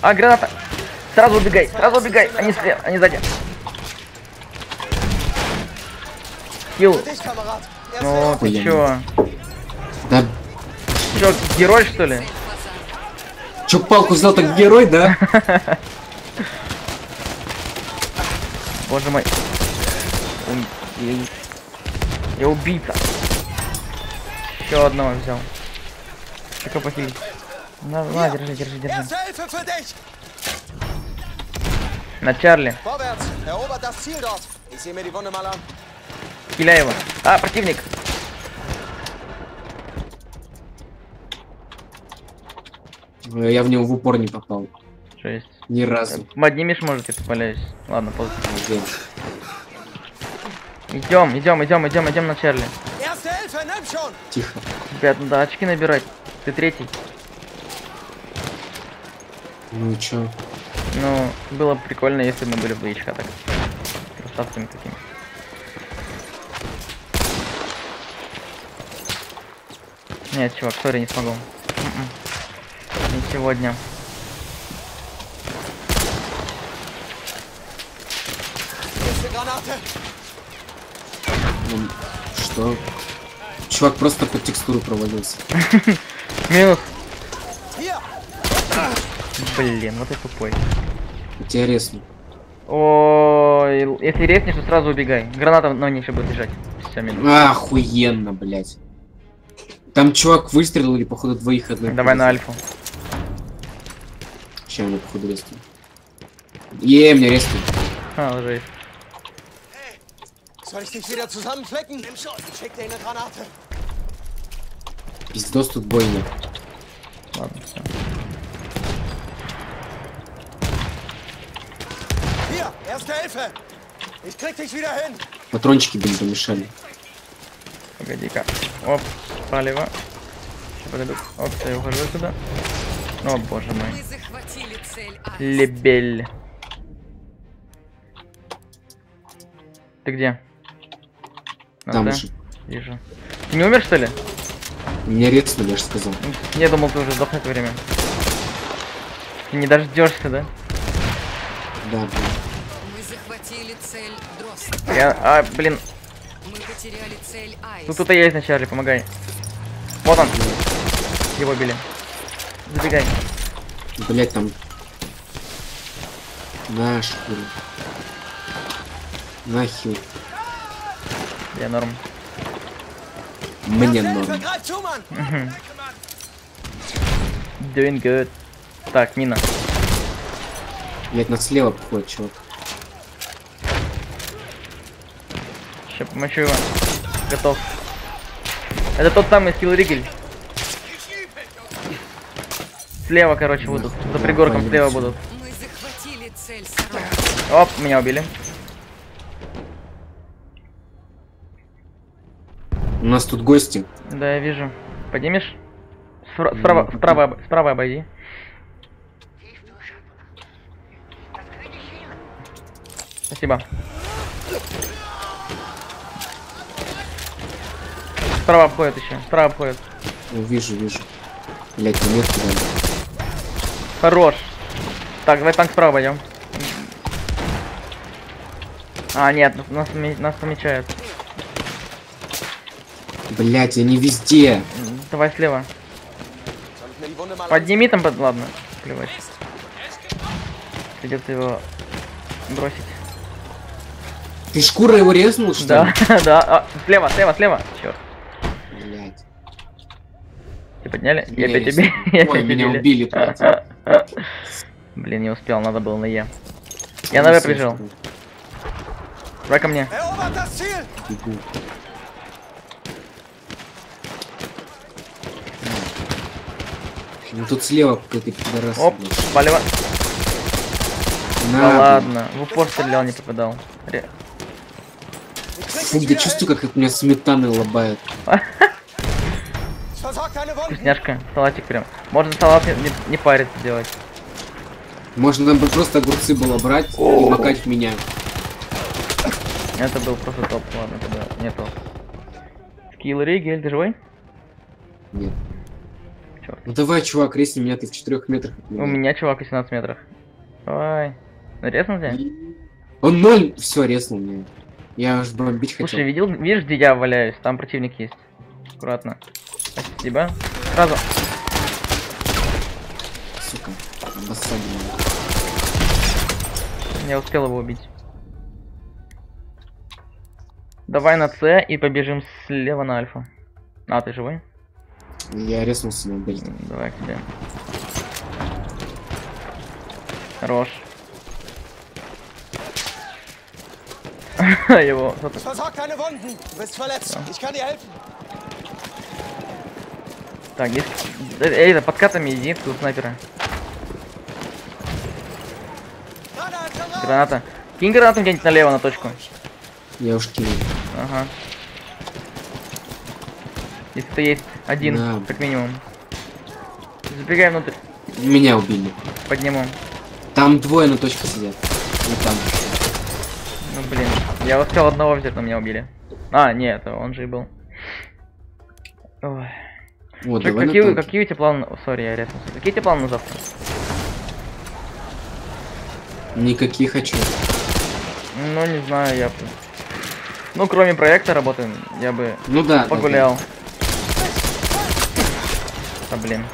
А, граната! Сразу убегай, сразу убегай! Они слева, они сзади. Килл. Ну, ты чё? Да, Чё, герой что ли? Чё палку взял, так герой, да? Боже мой. Я, убийца. Еще одного взял. Только похилить. На, на, держи, держи, держи. На Чарли. Vorwärts. Erobert das Ziel Я в него в упор не попал. Жесть. Ни разу. Поднимешь, может, я попаляюсь. Ладно, поздно. Идем, идем, идем, идем, идем на Чарли. Тихо. Ребят, надо очки набирать. Ты третий. Ну и чё? Ну, было бы прикольно, если бы мы были в двоечка так. Красавцами такими. Нет, чувак, сори, не смогу. М-м. Не сегодня. Что? Чувак просто под текстуру провалился. Минус. Hier. Блин, вот это тупой. Тебя резну. Ой, если резнешь, то сразу убегай. Граната на них еще будет лежать. Все, минус. Охуенно, блядь. Там чувак выстрелил или походу двоих одной. Давай на альфу. Сейчас мне походу резну. Е, мне резну. А, жесть. Soll ich dich wieder zusammenflecken? Nimm schon. Ich schick dir eine Granate. Пиздос тут бойня. Ладно, все. Hier. Erste Hilfe. Ich krieg dich wieder hin. Патрончики, блин, помешали. Погоди-ка. Оп, палево. Сейчас подойду. Оп, я ухожу сюда. О, боже мой. Лебель. Ты где? На Там Т? же. Вижу. Ты не умер, что ли? Меня резнули, я же сказал. Я думал, ты уже сдох это время. Ты не дождешься, да? Да, блин. Мы захватили цель Дрозд. Я... А, блин. Мы потеряли цель Аист. Тут кто-то есть на Чарли, помогай. Вот он. Его били. Забегай. Блять, там. На шкуру. Нахил. Я норм. Мне норм. Doing good. Так, мина. Блять, нас слева походит, чувак. Сейчас помочу его. Готов. Это тот самый скилл Ригель. Слева, короче, будут. За пригорком слева будут. Мы захватили цель сразу. Оп, меня убили. У нас тут гости. Да, я вижу. Поднимешь? Спра- Справа, справа, об- справа обойди. Спасибо. Справа обходит еще. Справа обходит. Ну, вижу, вижу. Блять, нет туда. Хорош. Так, давай танк справа обойдем. А, нет, нас, нас помечают. Блять, они везде. Давай слева. Подними там, под... ладно. Плевать. Придется его бросить. Ты шкура его резнул, что Да, ли? да. А, слева, слева, слева. Черт. Блять. Ты подняли? Я опять. Я Ой, меня убили. Блин, не успел, надо было на Е. Я на В прижал. Давай ко мне. Бегу. Ну тут слева какой-то пидорас. Оп, полево. Да ладно, в упор стрелял, не попадал. Ре- Фу, wieder чувствую, как от меня сметаны лобает. Вкусняшка, салатик прям. Можно салат не, не- не париться делать. Можно нам бы просто огурцы было брать и макать в меня. Это был просто топ, ладно, тогда нету. Скилл Ригель, ты живой? Нет. Чёрт. Ну давай, чувак, резни меня, ты в четырех метрах от меня. У меня чувак в 18 метрах. Давай. Нарезал тебя? Он ноль, все, резнул меня. Я аж бомбить хотел. Слушай, видел, видишь, где я валяюсь? Там противник есть. Аккуратно. Спасибо. Сразу. Сука, обоссали меня. Я успел его убить. Давай на С и побежим слева на Альфа. А, ты живой? Я резнулся на дельта. Давай к тебе. Хорош. Его. кто-то- Versorg deine Wunden! Du bist verletzt. Ich kann dir helfen. Так. Э, Эй, это подкатами иди, тут снайпера. Граната. Кинь гранату где-нибудь налево на точку. Я уж кинул. Ага. Если ты есть один, Да. как минимум. Забегай внутрь, Меня убили. подниму. Там двое на точке сидят. И там. Ну блин, я успел одного взять, но меня убили. А, нет, он же и был. Ой. Вот, Чё, какие, танке. какие у тебя планы? Сори, я резнулся. Какие у тебя планы на завтра? Никаких хочу. Ну, не знаю, я... бы- Ну, кроме проекта работы, я бы Ну да. да, погулял. Да, блин.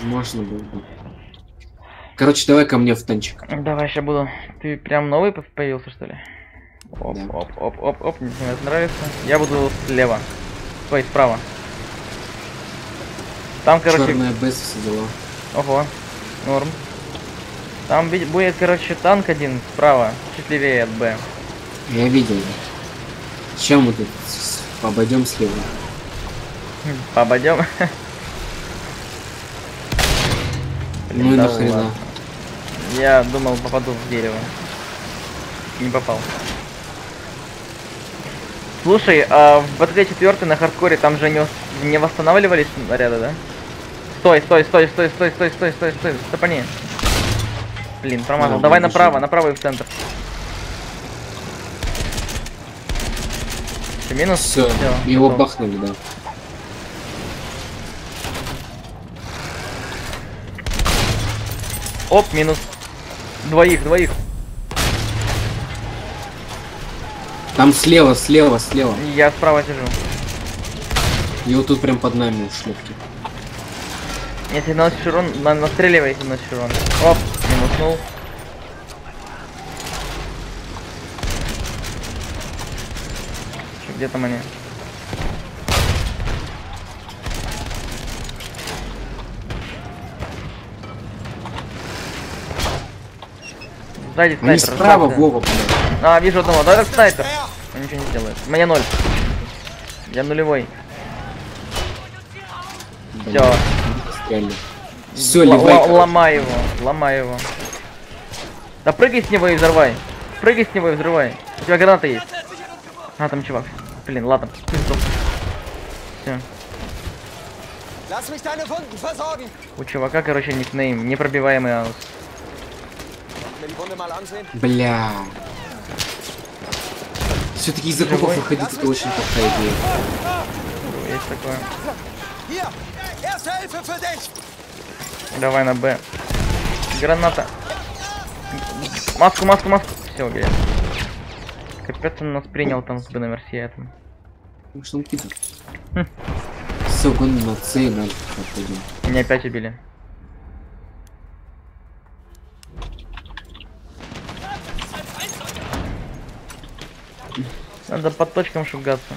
да. Можно было бы. Короче, давай ко мне в танчик. Давай, сейчас буду. Ты прям новый появился, что ли? Оп, Да. оп, оп, оп, оп, мне это нравится. Я буду слева. Стой, справа. Там, короче, Черная Б все дела. ого, норм. Там будет, короче, танк один справа, чуть левее от Б. Я видел. Чем мы тут обойдем слева? Обойдем. Ну и нахрена. Я думал, попаду в дерево. Не попал. Слушай, а в БТД 4 на хардкоре там же не восстанавливались снаряды, да? Стой, стой, стой, стой, стой, стой, стой, стой, стой, стопани. Блин, промазал. Да, Давай направо, направо и в центр. Всё, минус? Все, его готов. бахнули, да. Оп, минус. Двоих, двоих. Там слева, слева, слева. Я справа сижу. И вот тут прям под нами шлепки. Если наносишь урон, на настреливай, если наносишь урон. Оп, минуснул. Чё, где там они? Сзади снайпер. справа, сзади. Вова, блядь. А, вижу одного. Да, это снайпер. Он ничего не сделает. У меня ноль. Я нулевой. Блин, Всё. Стреляли. Всё, Л- ливай, л- короче. ломай его, ломай его. Да прыгай с него и взрывай. Прыгай с него и взрывай. У тебя граната есть. А, там чувак. Блин, ладно. Все. У чувака, короче, никнейм. Непробиваемый аус. Бля. Все-таки из окопов выходить это очень плохая идея. Есть такое. Давай на Б. Граната. Маску, маску, маску. Все, убили. Капец он нас принял там с Б. Ну что он кидает? Хм. Все, на С и Альфа пойдем. Меня опять убили. Надо под точкам шугаться.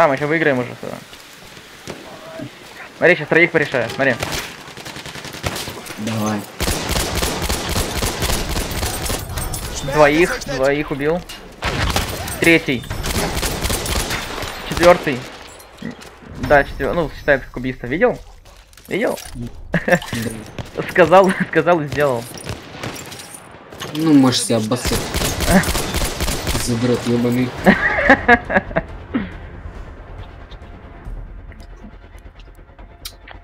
А, мы еще выиграем уже сюда. Смотри, сейчас троих порешаю, смотри. Давай. Двоих, двоих убил. Третий. Четвертый. Да, четвертый. Ну, считается как убийство. Видел? Видел? Сказал, сказал и сделал. Ну, можешь себя обоссать. Задрот ебаный.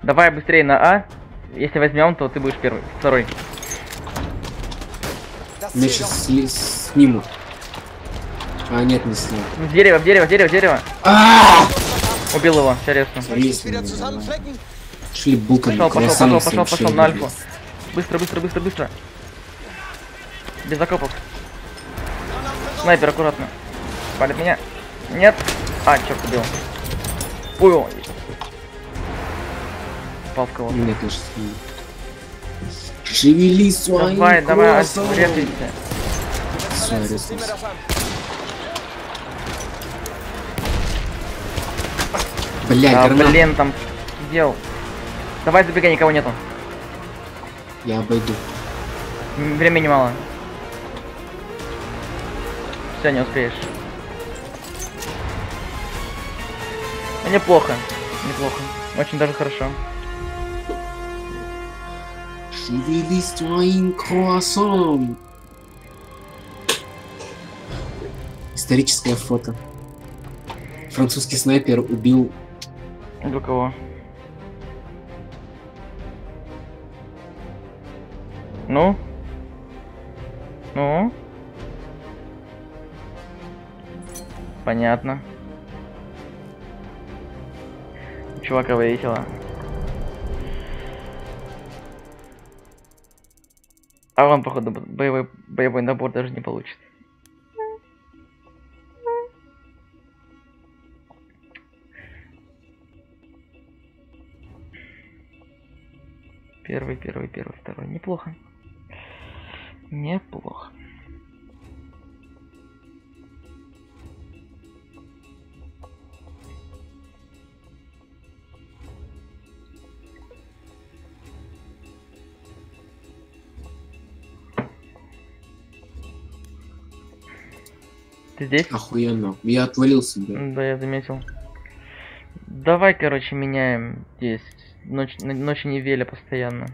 Давай быстрее на А. Если возьмем, то ты будешь первый. Второй. Меня сейчас сли- снимут. А, нет, не снимут. В дерево, в дерево, в дерево, в дерево. А! Убил его, zusammenflecken. Шли булками, Пошел, пошел, пошел, пошел, пошел на альфу. Быстро, быстро, быстро, быстро. Без окопов. Снайпер, аккуратно. Палит меня. Нет. А, черт, убил. Ой. Попал в кого-то. Меня тоже. Шевели своим Давай, давай, das an. Блядь, А, гранат. блин, там сидел. Давай забегай, никого нету. Я обойду. Времени мало. Все, не успеешь. Неплохо. Неплохо. Очень даже хорошо. Шевели своим круассаном. Историческое фото. Французский снайпер убил Для кого? Ну? Ну? Понятно. Чувака весело. А он, походу, боевой, боевой набор даже не получит. Первый, первый, первый, второй. Неплохо. Неплохо. Ты здесь? охуенно. Я отвалился, блядь. Да, я заметил. Давай, короче, меняем здесь. Ночь, н- ночи невеля постоянно.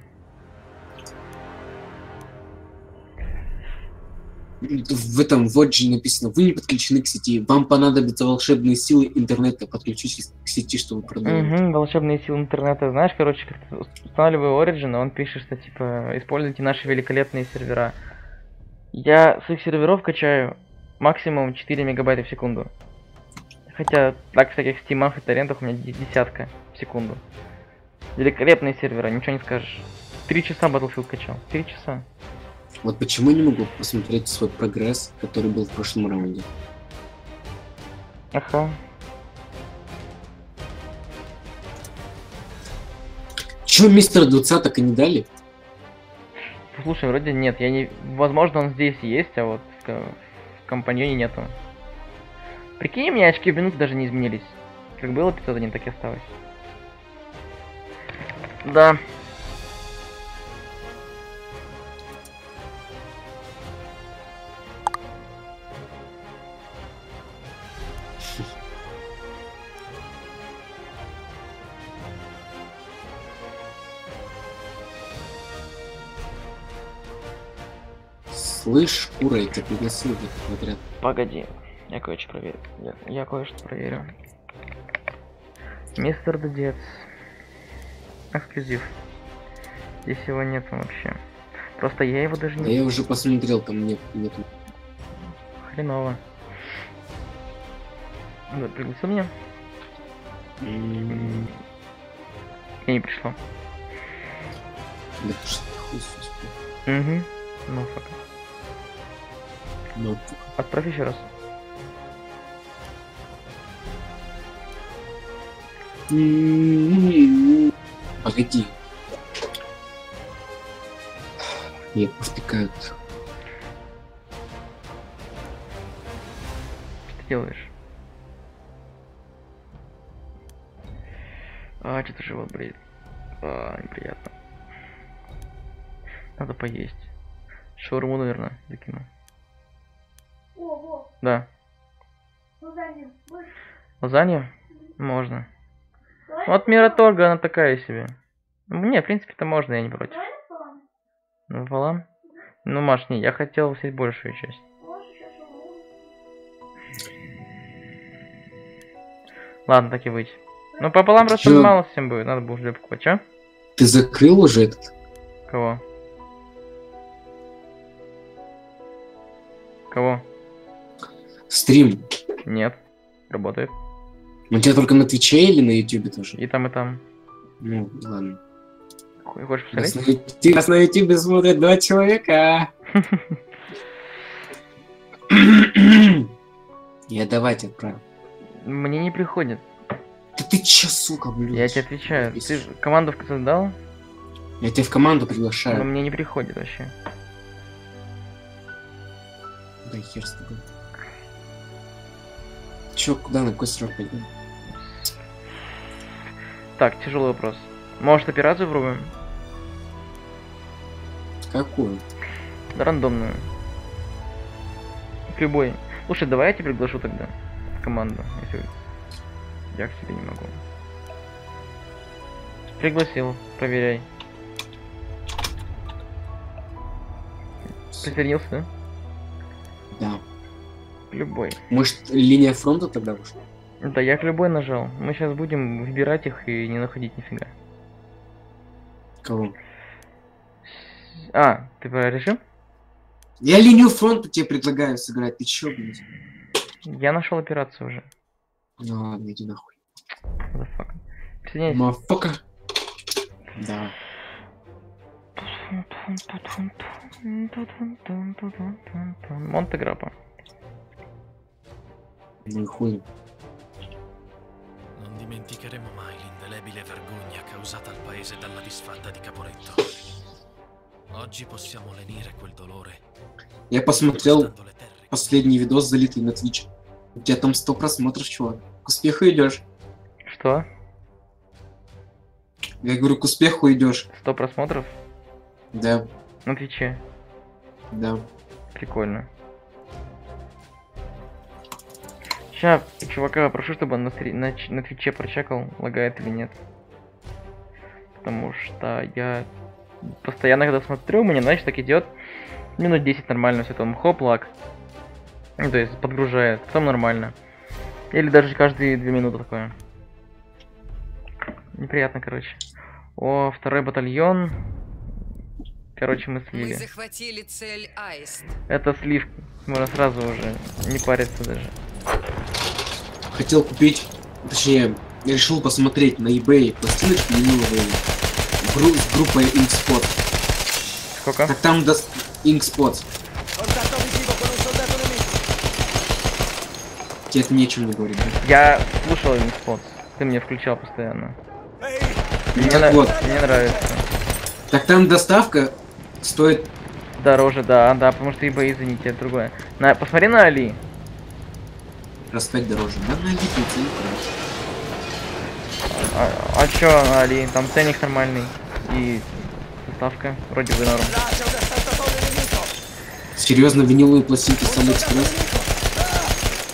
В этом вот же написано, вы не подключены к сети, вам понадобятся волшебные силы интернета, подключитесь к сети, чтобы продавать. Угу, волшебные силы интернета. Знаешь, короче, как устанавливаю Origin, и он пишет, что типа используйте наши великолепные сервера. Я с их серверов качаю максимум 4 мегабайта в секунду. Хотя так в всяких стимах и торрентах у меня де- десятка в секунду. Великолепные сервера, ничего не скажешь. Три часа Battlefield качал. Три часа. Вот почему я не могу посмотреть свой прогресс, который был в прошлом раунде. Ага. Чё мистер двадцаток и не дали? Слушай, вроде нет. Я не. Возможно, он здесь есть, а вот компаньоне нету. Прикинь, у меня очки в минуту даже не изменились. Как было 501, так и осталось. Да. Слышь, кура, я тебя пригласил в отряд. Погоди, я кое-что проверю. Я, я кое-что проверю. Мистер Дедец. Эксклюзив. Здесь его нет вообще. Просто я его даже Да не... я уже посмотрел, там нет, нету. Хреново. Да, пригласил меня? М, Я не пришло. Да что ты хуй. Угу. Ну, фак. Ну, Отправь еще раз. Погоди. Нет, повтыкают. Что ты делаешь? А, что-то живот болит. А, неприятно. Надо поесть. Шаурму, наверное, закину. О, во, Да. задание. Больше. Лазанью? Можно. Давай Вот Мираторга, она такая себе. Ну, Не, в принципе-то можно, я не против. Ну, пополам? Ну, Маш, не, я хотел взять большую часть. Ладно, так и быть. Ну, пополам просто Чё? мало всем будет, надо будет уже покупать, чё? Ты закрыл уже этот? Кого? Кого? Стрим. Нет. Работает. У тебя только на Твиче или на Ютубе тоже? И там, и там. Ну, ладно. Хо- Хочешь Нас посмотреть? на нас на Ютубе смотрят два человека. Я давайте отправил. Мне не приходит. Да ты чё, сука, блин? Я тебе отвечаю. Ты ж команду в КЦ дал, Я тебя в команду но приглашаю. мне не приходит вообще. Да хер с тобой. Чё, куда, на какой срок пойдем? Так, тяжелый вопрос. Может операцию пробуем? Какую? Рандомную. К любой. Слушай, давай я тебя приглашу тогда в команду, если я к тебе не могу. Пригласил, проверяй. Присоединился, да? Да. Любой. Может, линия фронта тогда уж? Да, я к любой нажал. Мы сейчас будем выбирать их и не находить нифига. Кого? А, ты про режим? Я линию фронта тебе предлагаю сыграть. Ты чё, блядь? Я нашел операцию уже. Ну ладно, иди нахуй. Fuck? Присоединяйся. Мафака. Да. Монте-Граппо. Ну и хуй. Non dimenticheremo mai l'indelebile vergogna causata al paese dalla disfatta di Caporetto. Oggi possiamo lenire quel dolore. Я посмотрел последний видос, залитый на Twitch. У тебя там 100 просмотров, чувак. К успеху идешь. Что? Я говорю, к успеху идешь. 100 просмотров? Да, На Твиче. да. Прикольно. Ща, чувака, прошу, чтобы он на, на, на Твиче прочекал, лагает или нет. Потому что я постоянно, когда смотрю, у меня, знаешь, так идет минут 10 нормально, все там хоп, лаг. Ну, то есть подгружает, потом нормально. Или даже каждые две минуты такое. Неприятно, короче. О, второй батальон. Короче, мы Мы слили. захватили цель Аист. Это сливки. Можно сразу уже не париться даже. Хотел купить, точнее, решил посмотреть на eBay пластиночки виниловые гру- с группой Inkspot. Сколько? Так там даст Inkspot. Тебе это нечем не говорит, да? Я слушал Spots. Ты мне включал постоянно. Мне, Так на- вот. мне нравится. Так там доставка стоит... Дороже, да, да, потому что eBay, извините, это другое. На, посмотри на Али. Пять дороже. Да на Авито цены, А, а чё на Али? Там ценник нормальный. И доставка. Вроде бы норм. Серьезно, виниловые пластинки с Алиэкспресс?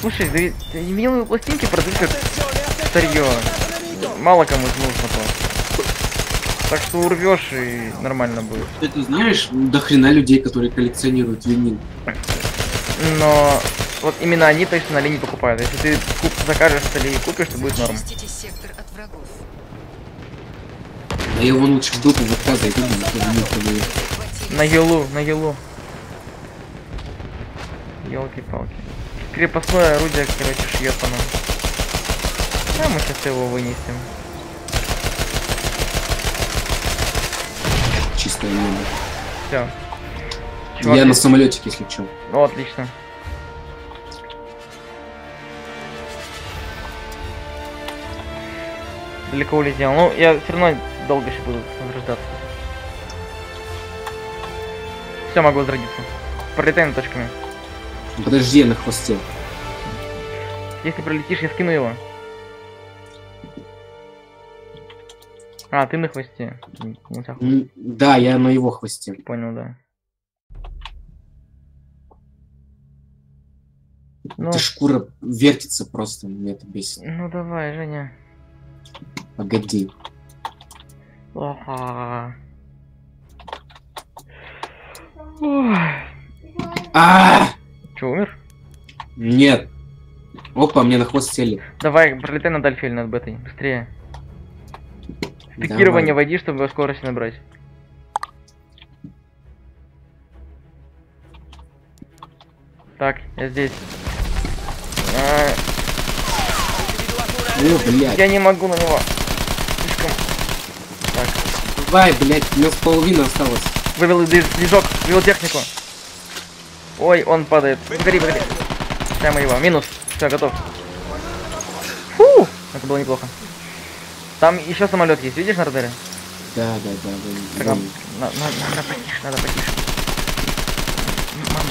Слушай, да виниловые пластинки продают как старье. Мало кому нужно то. Так что урвешь и нормально будет. Ты знаешь, до хрена людей, которые коллекционируют винил. Но вот именно они точно на линии покупают. Если ты куп- закажешь с Али и купишь, то будет норм. Да я вон лучше в дупу в ВК зайду, блин, то винил продаю. Захватили На елу, на елу. Елки-палки. Крепостное орудие, короче, шьет по нам. Да, мы сейчас его вынесем. Чистое небо. Все. Я на самолетике, если что. О, отлично. Далеко улетел. Ну, я все равно долго еще буду возрождаться. Все, могу возродиться. Пролетаем точками. Подожди, я на хвосте. Если пролетишь, я скину его. А, ты на хвосте. Да, я на его хвосте. Понял, да. Ну, Эта шкура вертится просто, меня это бесит. ну давай, Женя. Погоди. Ага. А! Че, умер? Нет. Опа, мне на хвост сели. Давай, пролетай над Альфель, над Бетой. Быстрее. Пикирование войди, чтобы скорость набрать. Так, я здесь. А, О, блядь. я не могу на него. Слишком. Так, Давай, блядь, у меня с половины осталось. вывел движ- движок, вывел технику. Ой, он падает. Погоди, погоди. Прямо его. Минус. Все, готов. Фу! Это было неплохо. Там еще самолет есть, видишь на радаре? Да, да, да. Так, да. нам- на- на- надо потише, надо потише. Мама.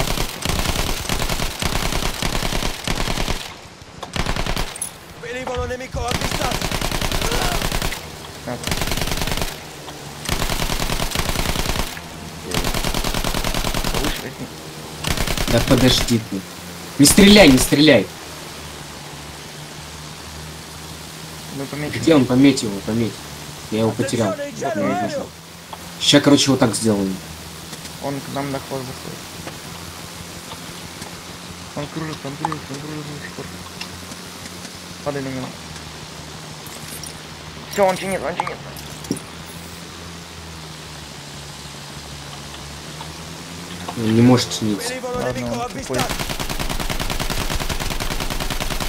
Да подожди ты. Не стреляй, не стреляй. Мы пометим. Где он? Пометь его, пометь. Я его потерял. Я. Сейчас, короче, вот так сделаем. Он к нам на хвост заходит. Он кружится, он кружится, он до сих пор. Падай на него. Все, он чинит, он чинит. Не может чиниться. Ладно, он тупой.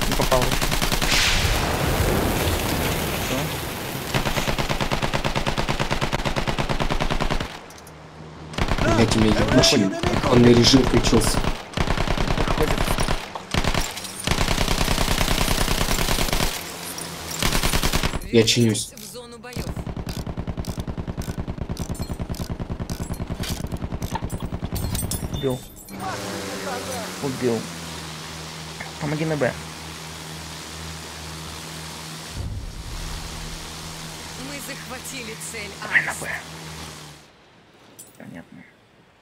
Не попал. Блять, у меня ебучий конный режим включился. Я чинюсь. в зону боев. Убил. Убил. Помоги на Б. Мы захватили цель Давай на Алекс. Б. Понятно.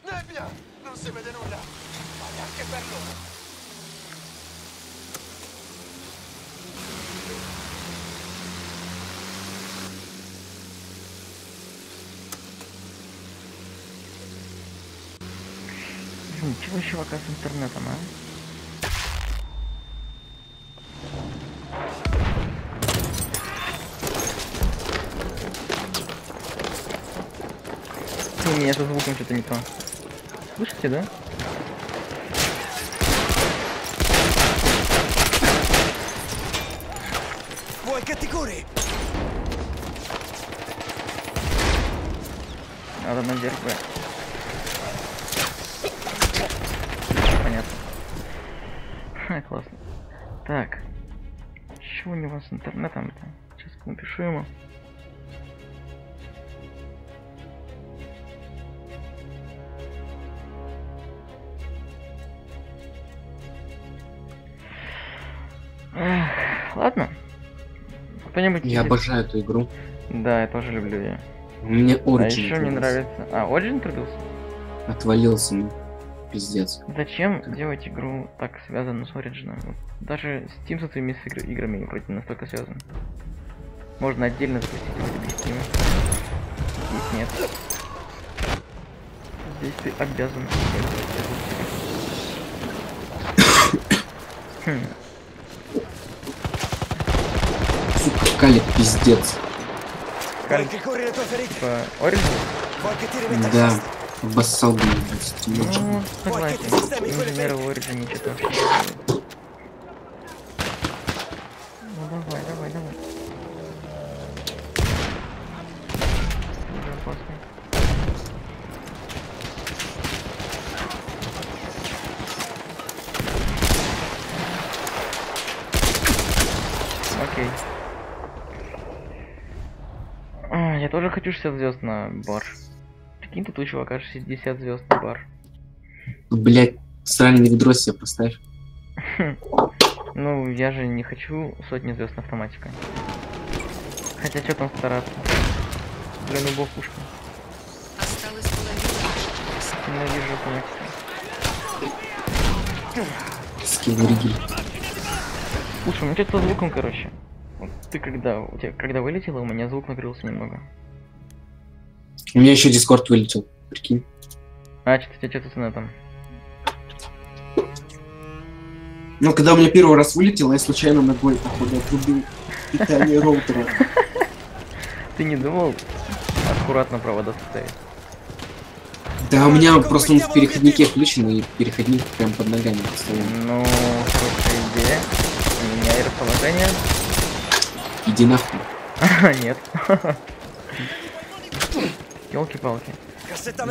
Nebbia! Non si vede nulla! Ma neanche per loro! Блин, Чего чувака с интернетом, а? У меня со звуком что-то не то. Слышите, да? Curi? Надо наверх Б. Понятно. Ха, классно. Так. Что у него с интернетом-то? Сейчас напишу ему. Кто-нибудь... Я обожаю эту игру. Да, я тоже люблю ее. Мне А Origin еще мне нравится... А, Origin трубился? Отвалился, ну. Пиздец. Зачем делать игру так связанную с Origin? Даже Steam со своими игр- играми вроде настолько связан. Можно отдельно запустить вроде без Steam. здесь нет. Здесь ты обязан. Хм, Сука, Калик, пиздец. Каль, Vuoi che curi le tue ferite? типа, Origin? Rimetta a Да, обоссал бы блядь. Ну, согласен. Инженеры в Origin что-то вообще не делают. Ну давай, давай, давай. Уже опасно. Окей. А, я тоже хочу 60 звезд на бар. Прикинь, тут у чувака 60 звезд на бар. Блядь, сральный ведро себе поставь. Ну, я же не хочу сотни звезд на автоматика. Хотя что там стараться? Блин, ну пушка. Осталось половина. Ненавижу автоматика. Скилл ригель. Слушай, у меня что-то со звуком, короче. Вот ты когда, у тебя, когда вылетела, у меня звук накрылся немного. У меня еще дискорд вылетел, прикинь. А, у тебя что-то с нетом. Ну, когда у меня первый раз вылетело, я случайно ногой, походу, отрубил питание роутера. Ты не думал аккуратно провода составить? Да, у меня просто он в переходнике включен, и переходник прям под ногами постоянно. Ну, слушай, идея. Меняй расположение. Иди нахуй. Нет. Елки-палки.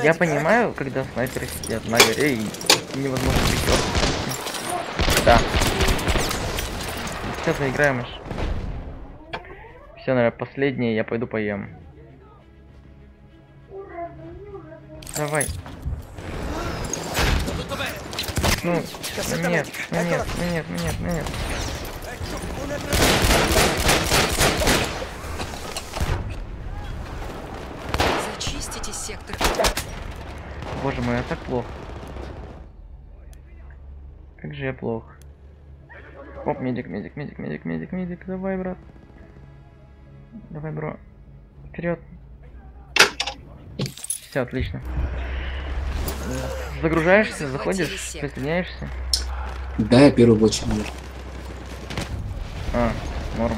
Я понимаю, когда снайперы сидят на горе и невозможно прикрыть. Да. Сейчас заиграем аж. Все, наверное, последнее, я пойду поем. Давай. Ну, ну нет, ну нет, ну нет, ну нет, ну нет. Ecco, una Зачистите сектор. Боже мой, я так плохо. Как же я плох. Оп, медик, медик, медик, медик, медик, медик. Давай, брат. Давай, бро. Вперед. Все, отлично. Загружаешься, заходишь, присоединяешься. Да, я первый в очереди. А, норм.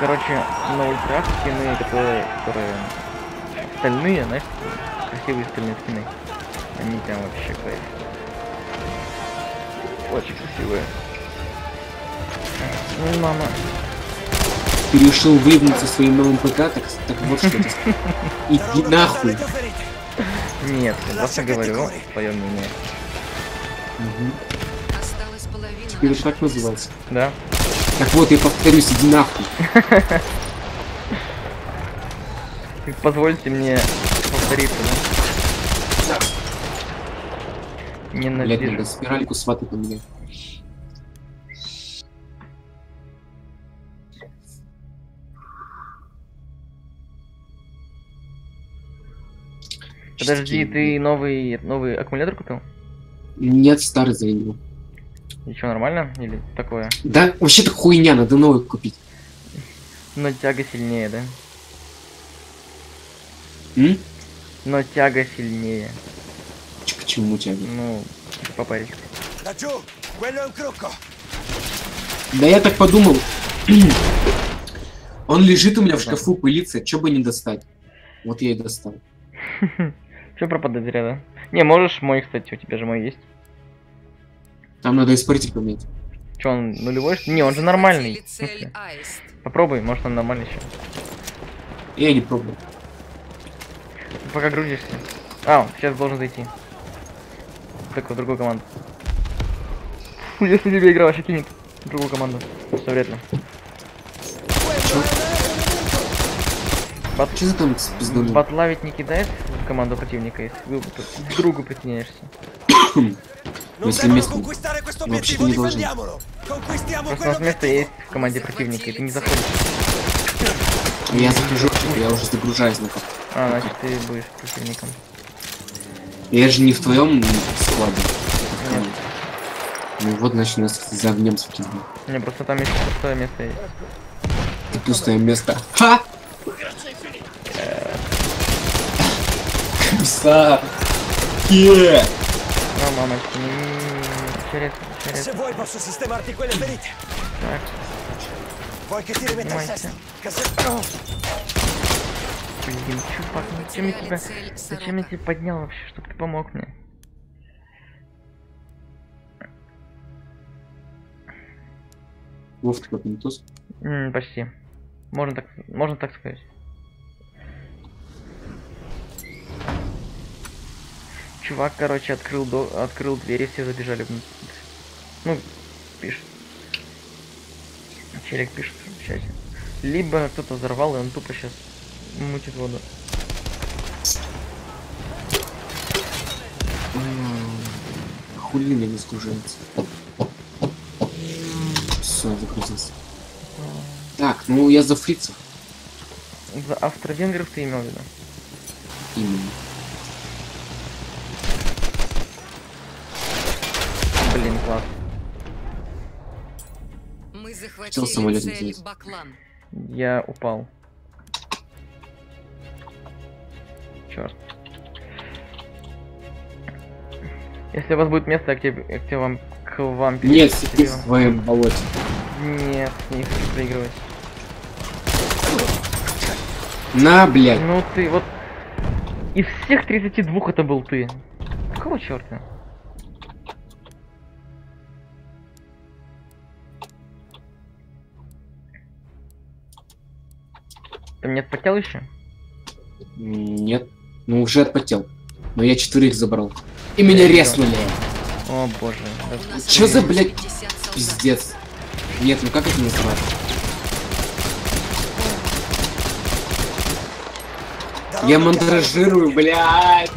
Короче, на ультрах скины, которые, которые стальные, знаешь, такие красивые стальные скины. Они прям вообще кайф. Очень красивые. Ну, мама. Ты решил выебнуться своим новым ПК, так, так вот что ты. Иди нахуй. Нет, я просто говорю свое мнение. Половина Теперь так войск. называется. Да? Так вот, я повторюсь, иди нахуй. Позвольте мне повториться, да? Блять, Ненавижу. надо спиральку сваты поменять. Подожди, ты новый новый аккумулятор купил? Нет, старый заменил. И что, нормально? Или такое? Да, вообще-то хуйня, надо новый купить. Но тяга сильнее, да? М? Но тяга сильнее. Ч- К чему тебя? Ну, è un crocco. Да я так подумал. Он лежит у меня в шкафу, пылится, чё бы не достать. Вот я и достал. Че пропадать зря, да? Не, можешь мой, кстати, у тебя же мой есть. Там надо испаритель поменять. Че, он нулевой? что? Не, он же нормальный. Попробуй, может он нормальный еще. Я не пробовал. Пока грузишься. А, он сейчас должен зайти. Так, в другую команду. Фу, Если тебе игра вообще кинет в другую команду. Что вряд ли. Бат, Че за там спиздули? батла ведь не кидает в команду противника, если вы к другу присоединяешься. Questo Ну, вообще-то obiettivo, не. Conquistiamo Просто у нас место есть в команде противника, и ты не заходишь. Я захожу, я уже загружаюсь на карту. А, значит ты будешь противником. Я же не в твоем складе. Нет. Ну вот, значит, нас за немцев кинули. Не, просто там еще пустое место есть. Так Пустое место. Ха! Комиссар! Е! Ну, мамочки, м, интересно, Se интересно. vuoi posso sistemarti quelle ferite. Так, Vuoi che ti rimetta il Снимайся. sesto? Che se... Oh, блин, чувак, ну зачем я тебя... Зачем я тебя поднял вообще, чтобы ты помог мне? Плинтус. М, почти. Можно так, можно так сказать. Чувак, короче, открыл до, открыл дверь и все забежали вниз. Ну, пишет. Челик пишет в чате. Либо кто-то взорвал, и он тупо сейчас мутит воду. Хули меня не сгружается. Все, загрузился. Так, ну я за фрицев. За австро-венгров ты имел в виду? Именно. Класс. Мы захватили самолет цель взять. Баклан. Я упал. Черт. Если у вас будет место, я к тебе, я к тебе вам к вам Нет, сиди в своем болоте. Нет, не хочу проигрывать. На, блядь. Ну ты вот из всех 32 это был ты. Какого черта? Ты меня отпотел еще? Нет. Ну уже отпотел. Но я четверых забрал. И меня Я резнули. О боже. Чё за, блядь, 50 солдат. Пиздец. Нет, ну как это называть? Я мандражирую, блядь.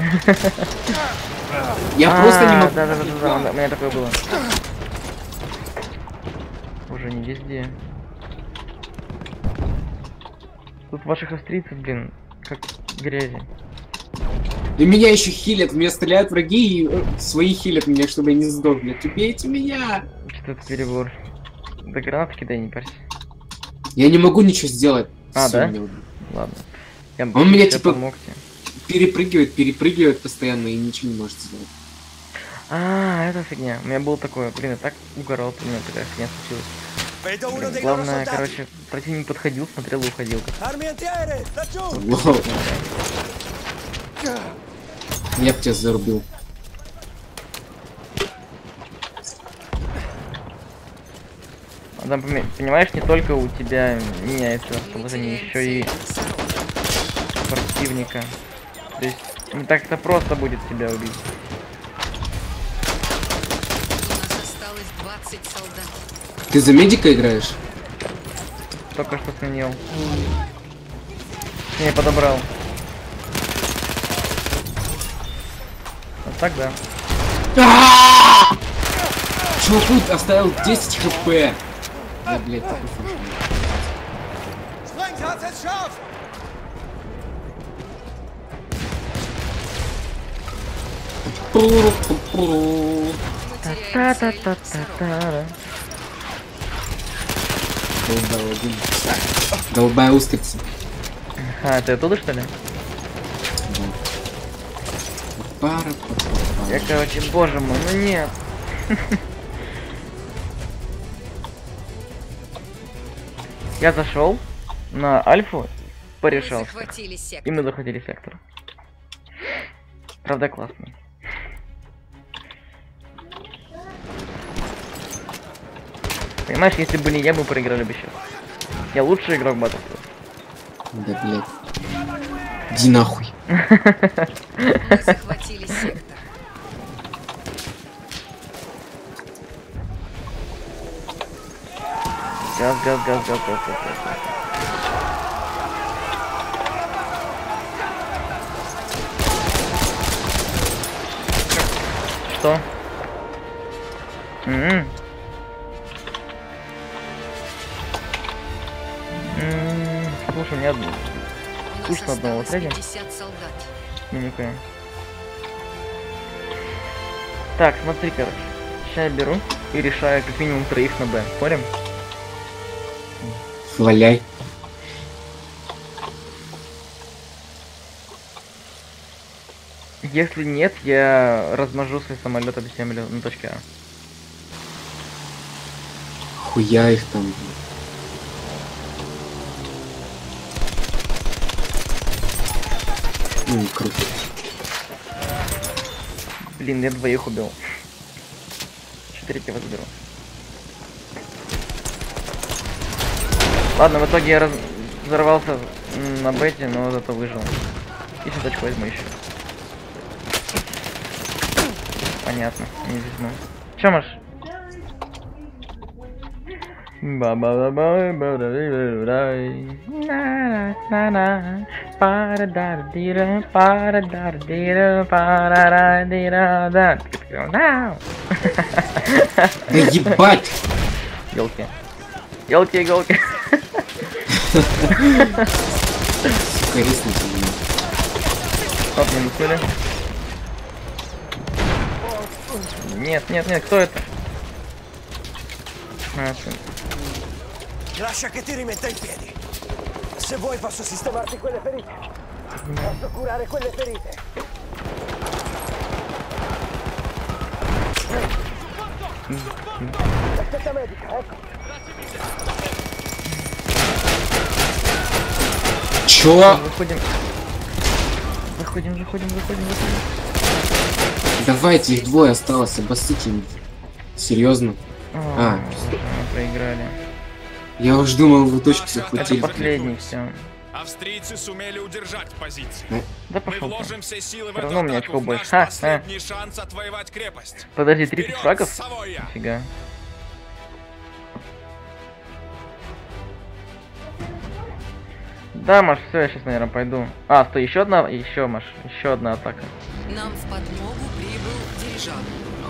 Я просто не А, могу. Да, да, да, да, у меня такое было. Уже не везде. Тут ваших австрийцев, блин, как грязи. И меня еще хилят, меня стреляют враги и э, свои хилят меня, чтобы я не сдох, блядь. Убейте меня! Что это перебор. Да гранат кидай, не парься. Я не могу ничего сделать. А, Всё, да? меня. Ладно. Я Он меня, типа, помог тебе. Перепрыгивает, перепрыгивает постоянно и ничего не может сделать. А, это фигня. У меня было такое, блин, я так угорал, у меня такая фигня случилась. Главное, короче, противник подходил, смотрел и уходил. Я тебя зарубил. А там, понимаешь, не только у тебя меняется расположение, еще и противника. То есть не так-то просто будет тебя убить. У нас осталось 20 солдат. Ты за медика играешь? Только что сменил. Не подобрал. Вот так да. Чуваку оставил 10 хп. Я, блядь, такой фашист. Sprengtat Долбая один. Долбая устрица. А, ты оттуда что ли? Да. Пара, Я, короче, боже мой, ну нет. Я зашел на альфу, порешал. И мы захватили сектор. Правда классно. Понимаешь, если бы не я, мы проиграли бы сейчас. Я лучший игрок Battlefield. Да, блядь. Иди нахуй. Захватили сектор. Газ, газ, газ, газ, газ, газ, газ, газ. Что? М. М, рядом. Пушка одного сядем. Намекаем. Ну, так, смотри, короче. Сейчас я беру и решаю как минимум троих на Б. Понял? Валяй. Если нет, я размажу свой самолет об землю на точке А. Хуя их там, блядь. Ну, круто. Блин, я двоих убил. Четыре возберу. Ладно, в итоге я раз... взорвался на бете, но зато выжил. И точку возьму еще. Понятно, не возьму. Че, Маш? Да ебать! Елки. Елки, иголки. Сука, ресницы. Оп, минуснули. Нет, нет, нет, кто это? А. Lascia che ti rimetta in piedi. Se vuoi posso sistemarti quelle ferite. Posso curare quelle ferite. Aspetta medica, ecco. Чё? Заходим. Заходим, заходим, заходим, заходим. Давайте, их двое осталось, обоссите. Серьезно? А. мы проиграли. Я уж думал, вы точку Это захватили. последний, все. Австрийцы сумели удержать позиции. Да Мы пошел ты. вложим все силы в равно у меня атаку, очко в больше. наш Ха, последний шанс отвоевать крепость. Подожди, 30 Вперед, фрагов? Савойя! Нифига. Да, Маш, все, я сейчас, наверное, пойду. А, стой, еще одна, еще, Маш, еще одна атака. Нам в подмогу прибыл дирижабль.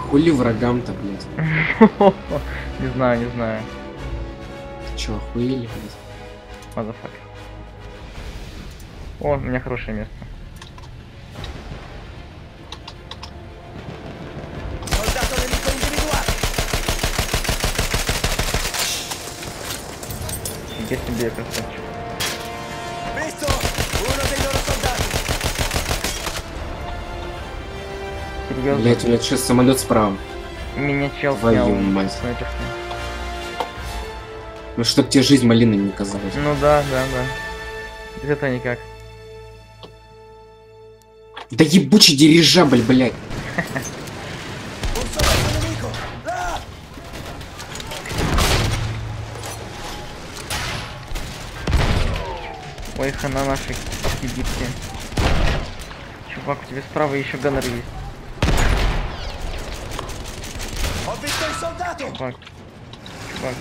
Хули врагам-то, блядь? Не знаю, не знаю. Чё, охуели, блядь? Motherfuck. О, у меня хорошее место. Фига себе, красавчик. Серьезно? Блядь, у меня сейчас самолет справа. Меня чел Твою снял. мать. снайперский. Ну, чтоб тебе жизнь малиной не казалась. Ну да, да, да. Этого никак. Да ебучий дирижабль, блядь. Ой, хана нашей египте. Чувак, у тебя справа еще ганнер есть. Чувак. Чувак.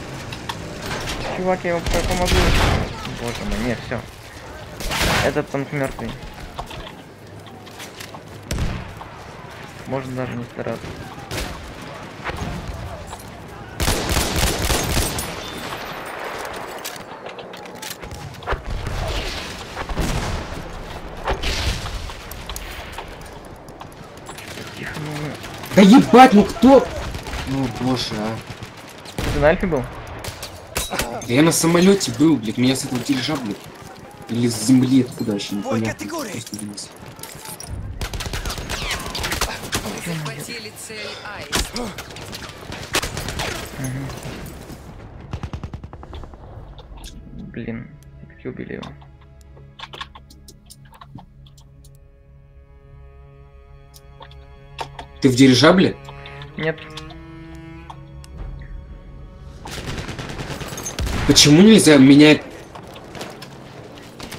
Чувак, я ему по- помогу. Боже мой, нет, все. Этот танк мертвый. Можно даже не стараться. Тихо. Да ебать, ну кто? Ну, боже, а. Ты на альфе был? Да я на самолете был, блядь, меня с этого дирижабля. Или с земли, откуда вообще категории. Просто вниз. Захватили цель Аист. Блин, убили его. Ты в дирижабле? Нет, Почему нельзя менять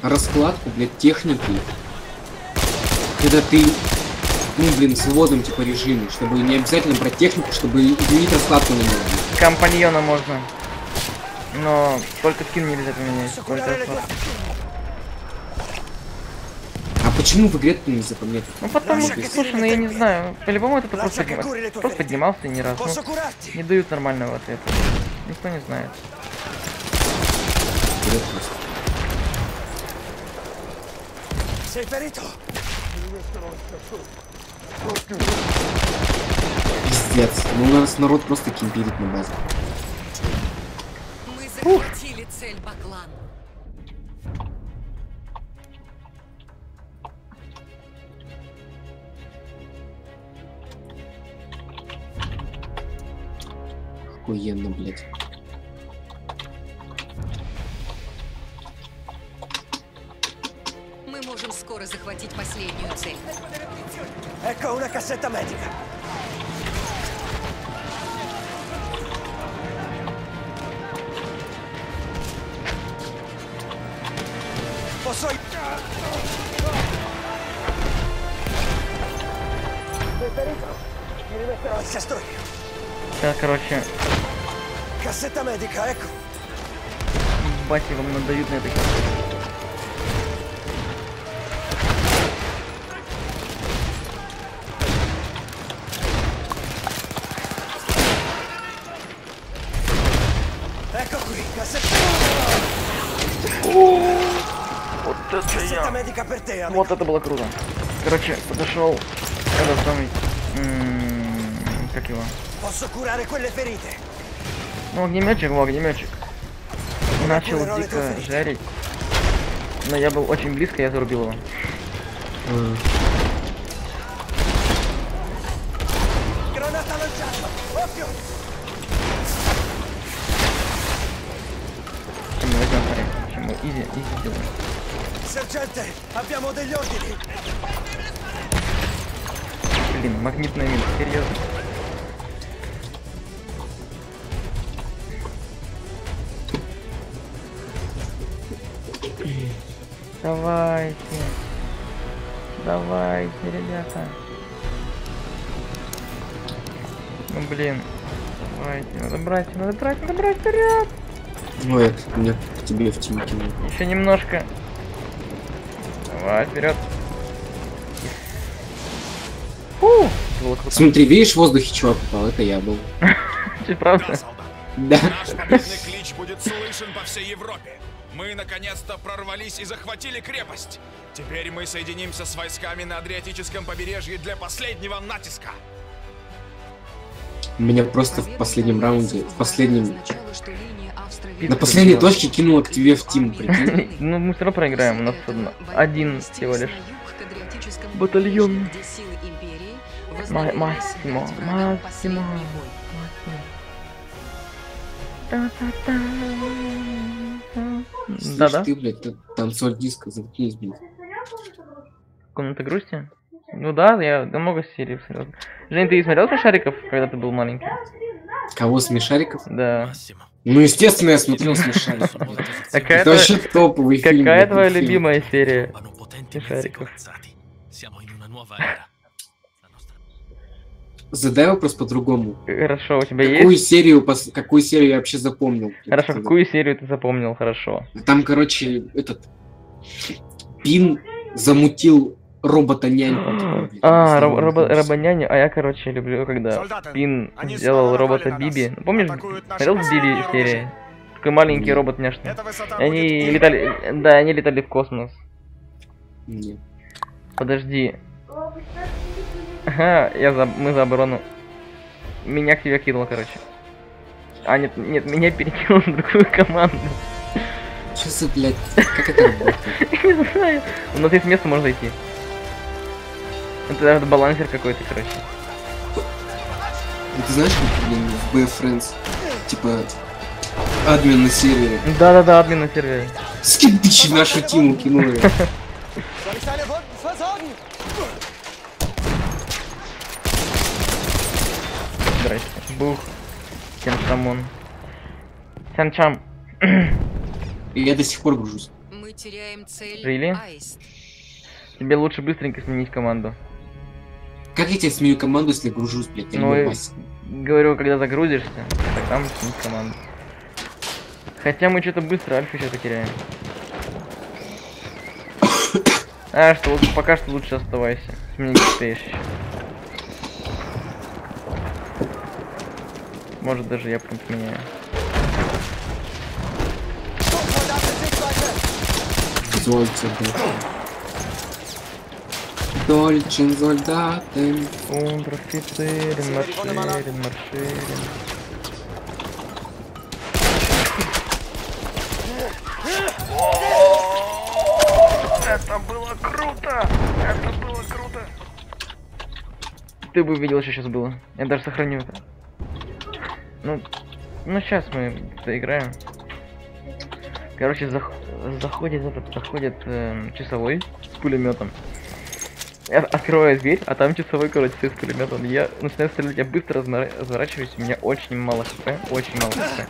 раскладку, блядь, техники? Когда ты, ну, блин, в свободном, типа, режиме, чтобы не обязательно брать технику, чтобы изменить раскладку на нее. компаньона можно. Но только скин нельзя поменять. Posso Только curare le tue расклад. А почему в игре ты нельзя поменять? Ну потому что, слушай, ну я не знаю. По-любому это просто, просто поднимался и ни разу. Posso Ну, не дают нормального ответа. Никто не знает поверхность. Пиздец. Ну, у нас народ просто кемпирит на базе. Мы захватили цель Баклан. Охуенно, блядь. Мы можем скоро захватить последнюю цель. Ecco una cassetta medica. Posso... Ferito? Mi rimetterò al короче, Cassetta medica, ecco. бати вам надают на этой Ecco Вот это было круто. Короче, подошел этот самый... Как его? Ну, огнеметчик, во, огнеметчик. Начал дико жарить. Но я был очень близко, я зарубил его. Degli ordini. Блин, магнитная мина, серьезно. Давайте. Давайте, ребята. Ну блин. Давайте, надо брать, надо брать, надо брать вперед. Ну, это мне к тебе в тим кинул. Еще немножко. Давай, вперед. Фу. Смотри, видишь, в воздухе чувак упал, это я был. Чуть правда? Да. Наш победный клич будет слышен по всей Европе. Мы наконец-то прорвались и захватили крепость. Теперь мы соединимся с войсками на Адриатическом побережье для последнего натиска. Меня просто в последнем раунде, в последнем... На последней точке кинула к тебе в тим. Ну, мы все равно проиграем, у нас одна- один всего лишь. батальон, Массимо, Массимо. Да-да. Слышь, ты, блядь, там соль диска, заткнись, блядь. Комната грусти? Ну да, я много серий смотрел. Жень, ты смотрел смешариков, когда ты был маленький? Кого, смешариков? Да. Massimo. Ну, естественно, я смотрел смешариков. Какая Это вообще топовый фильм. какая твоя любимая серия? Смешариков. Задай вопрос по-другому. Хорошо, у тебя Какую есть? серию, какую серию я вообще запомнил? Хорошо, какую серию ты запомнил? Хорошо. Там, короче, этот Пин замутил блядь, А, с ро- ним робо- возился. робоняня, а я, короче, люблю, когда Солдаты, Пин сделал робота. Биби. Ну, Помнишь, смотрел Биби серии? Такой маленький робот няшный. Они летали, да, они летали в космос. Нет. Подожди. Ага, я за, мы за оборону. Меня к тебе кинуло, короче. А, нет, нет, меня перекинуло в другую команду. Что за, блядь, как это работает? Не знаю. У нас есть место, можно идти. Это, это балансер какой-то, короче. Ты знаешь, как, блин, в BF типа, админ на сервере, Да-да-да, админ на сервере. скидыч в нашу тиму кинули. Здрасте. Бух. Сенчамон. Сенчам. Я до сих пор гружусь. Мы теряем цель Really? Тебе лучше быстренько сменить команду. Как я тебе сменю команду, если гружусь, блядь? Я Ну и-. Говорю, когда загрузишься, тогда мы сменить команду. Хотя мы что-то быстро альфа что-то теряем. А, что лучше, пока что лучше оставайся. Сменить успеешь еще. Может даже я прям поменяю. Sichtweite! Зольте, блядь. Дольче, солдаты. Унтер-офицерин, марширин, марширин. Это было круто! Это было круто! Ты бы увидел, что сейчас было. Я даже сохраню это. Ну, Ну, сейчас мы доиграем. Короче, зах- заходит этот, заходит эм, часовой с пулеметом. Открываю дверь, а там часовой, короче, с пулеметом. Я начинаю стрелять, я быстро разворачиваюсь, у меня очень мало хп, очень мало хп.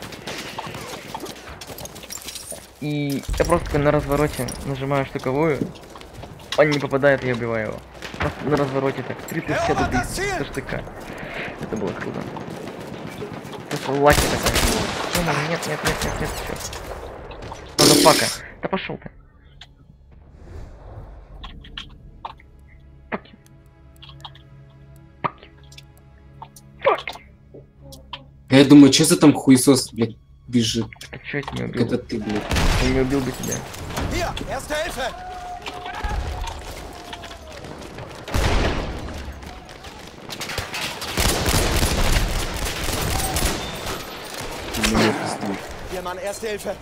И я просто на развороте нажимаю штуковую, он не попадает, я убиваю его. Просто на развороте так, 360 убийств со штыка. Это было круто. Просто lucky такая. Ну, ну, нет, нет, нет, нет, нет, черт. Motherfucker. Да пошел ты. Я думаю, что за там хуесос, блядь, бежит? А чё я тебя убил? это ты, блядь. Я не убил бы тебя. Hier, Mann, erste Hilfe!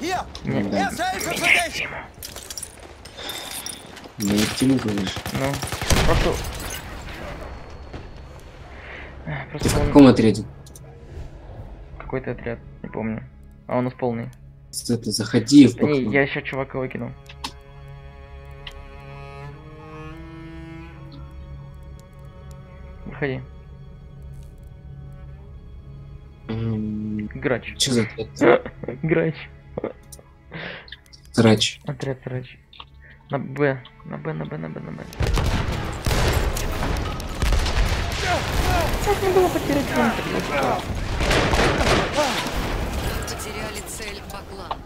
Hier! Нет. Erste Hilfe für dich! На Ефтиму говоришь. Ну, просто... Эх, Ты в каком отряде? какой-то отряд, не помню. А он у нас полный. Это, заходи в Да не, я еще чувака выкинул. Выходи. Грач. Что за отряд? Грач. Срач. Отряд срач. На Б. На Б, на Б, на Б, на Б. Можно было потерять сказал. Потеряли цель Баклан.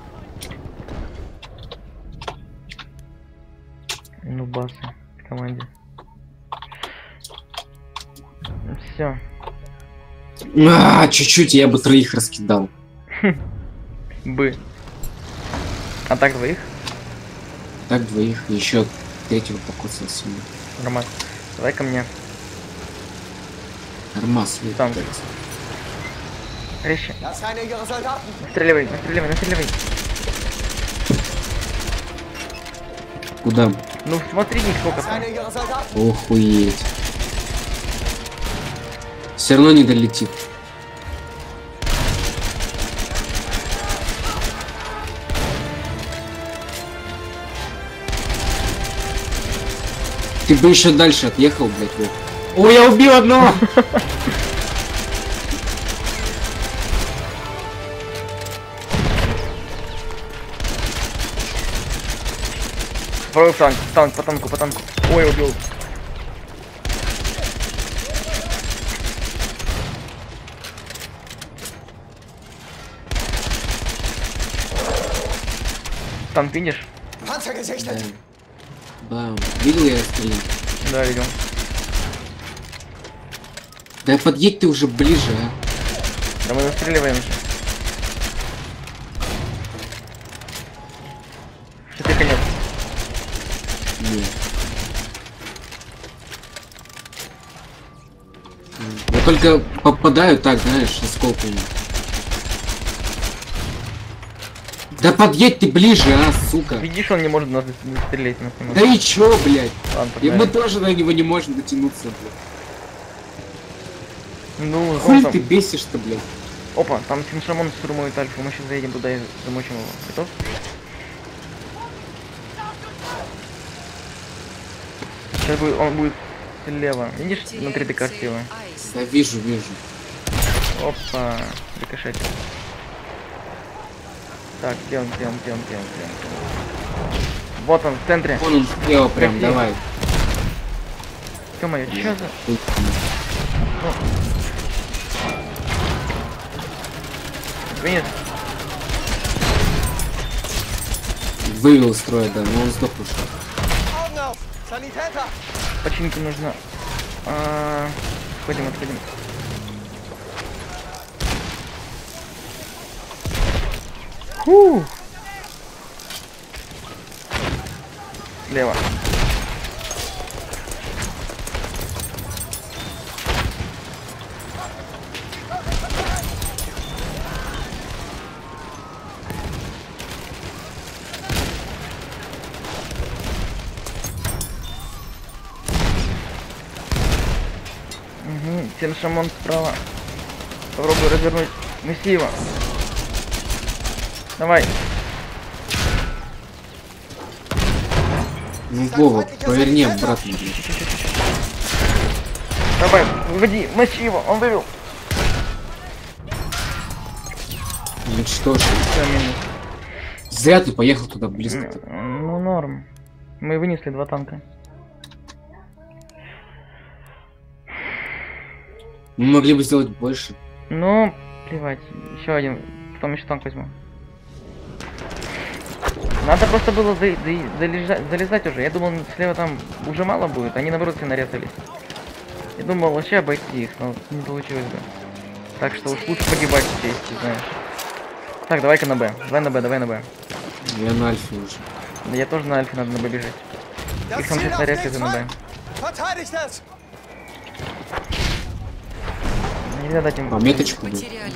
Ну, басы в команде. Все. А, чуть-чуть, я бы троих раскидал. Б. А так двоих? Так, двоих, еще третьего покусал сильно. Нормально. Давай ко мне. Армаз. Там. Soldaten! Настреливай, настреливай, настреливай. Куда? Ну смотри, сколько там. Охуеть. Все равно не долетит. Ты бы еще дальше отъехал, блядь. вот. О, я убил одного! Второй танк, танк, по танку, по танку. Ой, убил. Танк видишь? Бам. Видел я стрелять? Да, видел. Да подъедь ты уже ближе, а. Да мы настреливаем же. Что ты конец? Нет. Я только попадаю так, знаешь, осколками. Да подъедь ты ближе, а, сука. Видишь, он не может нас не Да и чё, блядь? Ладно, И мы тоже до него не можем дотянуться, блядь. Ну, Хуй там... ты бесишь-то, блядь. Опа, там Синшамон штурмует Альфу, мы сейчас заедем туда и замочим его. Готов? Сейчас будет, он будет слева. Видишь, его? Айс. Да вижу, вижу. Опа, рикошетик. Так, где он, где он, где он, где он, где он? Вот он, в центре. Вон он слева прям, Какие? давай. Ё-моё, чё за... Хуй Видишь? Вывел строя, да, но он сдох уже. Починки нужно. А, Отходим, отходим. Фу. Слева. Шамон справа. Попробуй развернуть. Неси его. Давай. Ну, Вова, поверни обратно. Давай, выводи, мочи его, он вывел. Уничтожил. Всё, минус. Зря ты поехал туда близко. М, Ну, норм. Мы вынесли два танка. Мы могли бы сделать больше. Ну, плевать. Еще один. Потом еще танк возьму. Надо просто было за- за- залежа- залезать уже. Я думал, слева там уже мало будет. Они наоборот все нарезались. Я думал вообще обойти их, но не получилось бы. Так что уж лучше погибать чести, знаешь. Так, давай-ка на Б. Давай на Б, давай на Б. Я на альфе уже. Да я тоже на Альфе надо на Б бежать. Их там сейчас links на Б. Нельзя дать им... А, меточку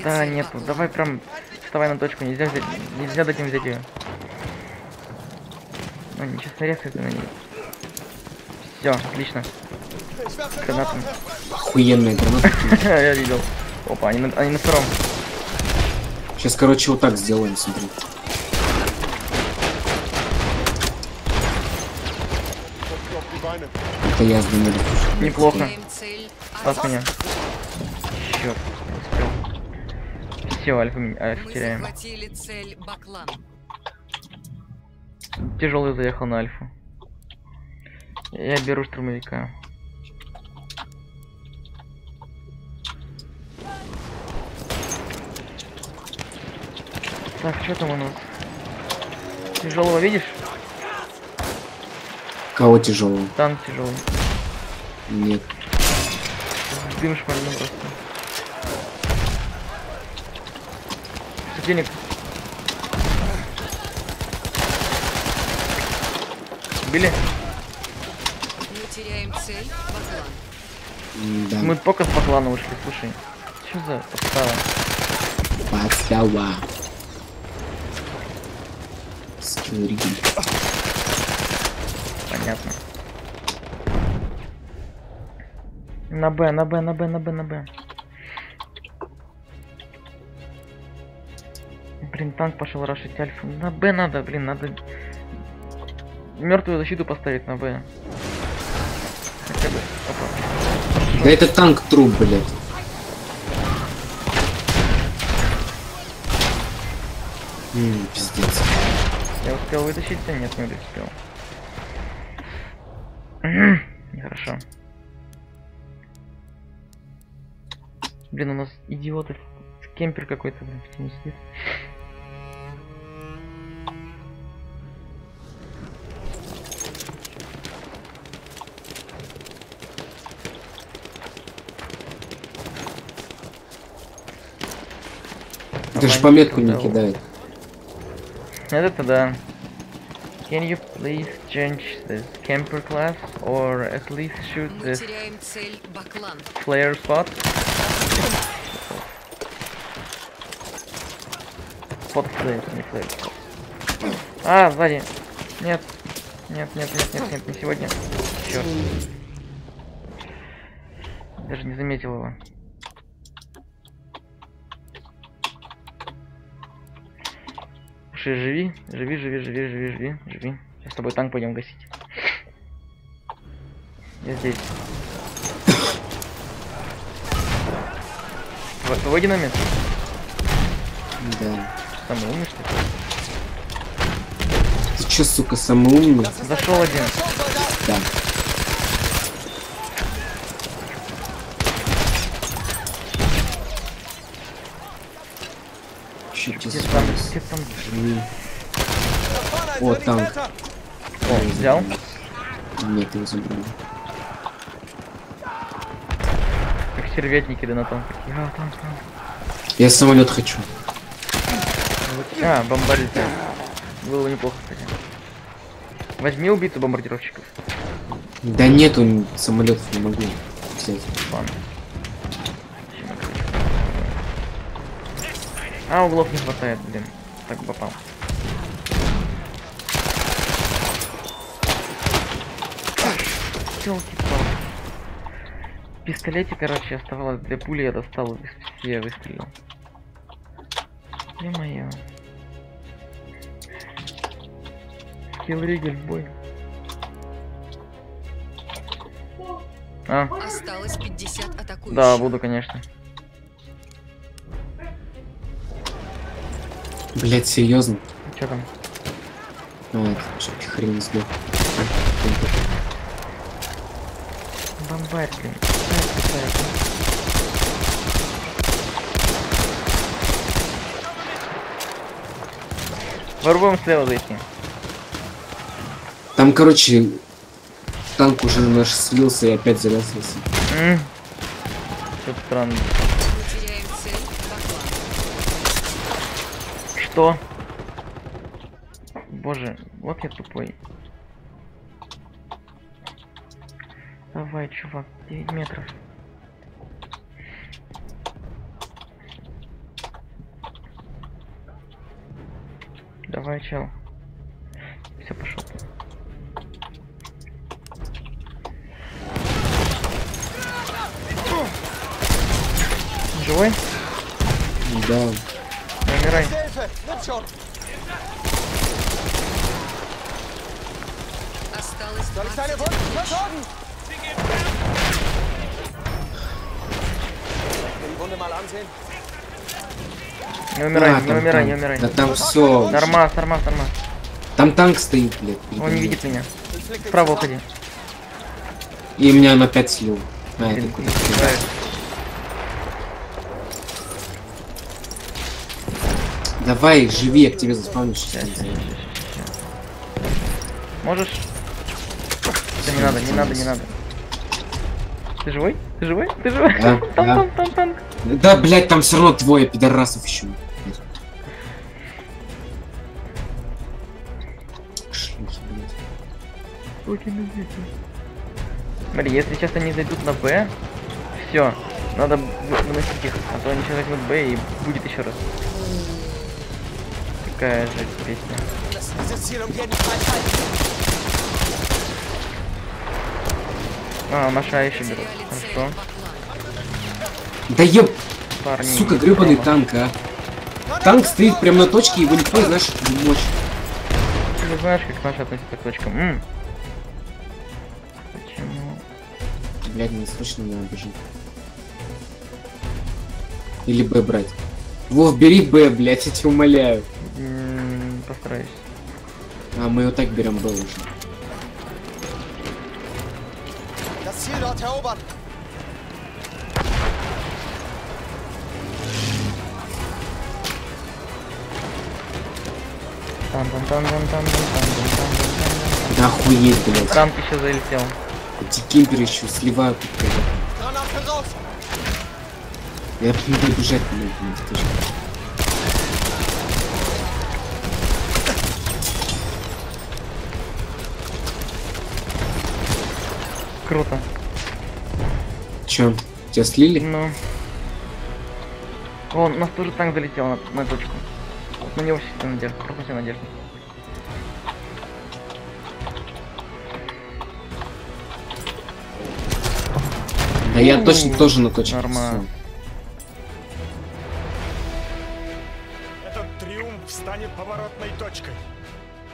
Да. Баклан. Давай прям вставай на точку. Нельзя взять... Нельзя дать им взять ее. Ну, сейчас нарезают на ней. Все, отлично. Гранатами. Охуенная граната. Я видел. Опа, они на, они на втором. Сейчас, короче, вот так сделаем, смотри. Это я с. Неплохо. Спас меня. Черт, успел. Все, альфа, альфа Мы теряем. захватили цель Баклан. Тяжелый заехал на альфу. Я беру штурмовика. Так, что там у нас? Тяжелого видишь? Кого тяжелого? Танк тяжелый. Нет. Дым шмальнул просто. Светильник. Били? Мы теряем цель Баклан. Да. Мы только с баклана ушли, слушай. Что за подстава? Подстава. Скилл риги. Понятно. На Б, на Б, на Б, на Б, на Б. Блин, танк пошел рашить альфу. На Б надо, блин, надо мертвую защиту поставить на Б. Хотя бы. Опа. Да это танк труп, блядь. М, пиздец. Я успел вытащить? Да нет, не успел. Нехорошо. Блин, у нас идиоты. Кемпер какой-то, блин, в тени сидит. Это же пометку не да. кидает. Это да. Can you please change this camper class or at least shoot this flare spot? Под flare, не flare spot. А, сзади. Нет. Нет, нет, нет, нет, нет, не сегодня. Черт. Даже не заметил его. Слушай, живи, живи, живи, живи, живи, живи, живи. Сейчас с тобой танк пойдем гасить. Я здесь. Вот, твой динамит? Да. Самый умный, что ли? Ты чё, сука, самый умный? Зашел один. Да. Где тебе там, где там? Oh, Vernichtäter! О, взял? Нет, его забрал. Как серветники, да на том. Я там, там. Я самолет хочу. А, бомбардир. Было неплохо, кстати. Возьми убийцу бомбардировщиков. Да нету самолетов, не могу взять. Ладно. А, углов не хватает, блин. Так попал. Ёлки-палки. пистолете, короче, оставалось две пули, я достал и все выстрелил. Ё-моё. Киллригель в бой. А, Осталось 50 атакующих. да, буду, конечно. Блять, серьезно? Чё там? А, это что ты хрен сдох. Бомбарь, блин. Попробуем слева зайти. Там, короче, танк уже наш слился и опять завязался. М. Что-то странно. Мы теряем цель Баклан. Что? Боже, вот я тупой. Давай, чувак, 9 метров. Давай, чел. Не умирай, А, не там умирай, не танк. умирай. Да там все. Нормас, нормас, нормас. Там танк стоит, блядь. Он не видит меня. Zusammen. уходи. И меня он опять слил. А, это куда? не. Давай, живи, я к тебе заспавню Щас, сейчас. щас, щас, щас. Можешь? Да не надо, не надо, не надо. Ты живой? Ты живой? Ты живой? Да, Там, да. там, там, танк. Да, блядь, там все равно двое пидорасов еще. Шлюхи, Дети. Смотри, если сейчас они зайдут на Б, все, надо вы- выносить их, а то они сейчас возьмут Б и будет еще раз. Такая же песня. А, Маша еще берут. Хорошо. Да еб, Парни. сука, гребаный танк, а. Танк стоит прямо на точке, его никто наших не мочь. Ты знаешь, как наши относятся к точкам. М. Почему? Блядь, не срочно надо бежать. Или Б брать. Вов, бери Б, блядь, я тебя умоляю. М, Постараюсь. А мы его так берем Б уже. Das Ziel dort erobern. Там, там, там, там, там, там, там, там, там, там, там. блядь. Танк еще залетел. Эти кемперы еще сливают тут! Я не буду бежать, блядь, блядь, точно. Круто. Чё, тебя слили? Ну. О, у нас тоже танк залетел на, на точку. Вот на него все надежда. Вся надежда. Да я точно тоже на точке. Нормально. Этот триумф станет поворотной точкой.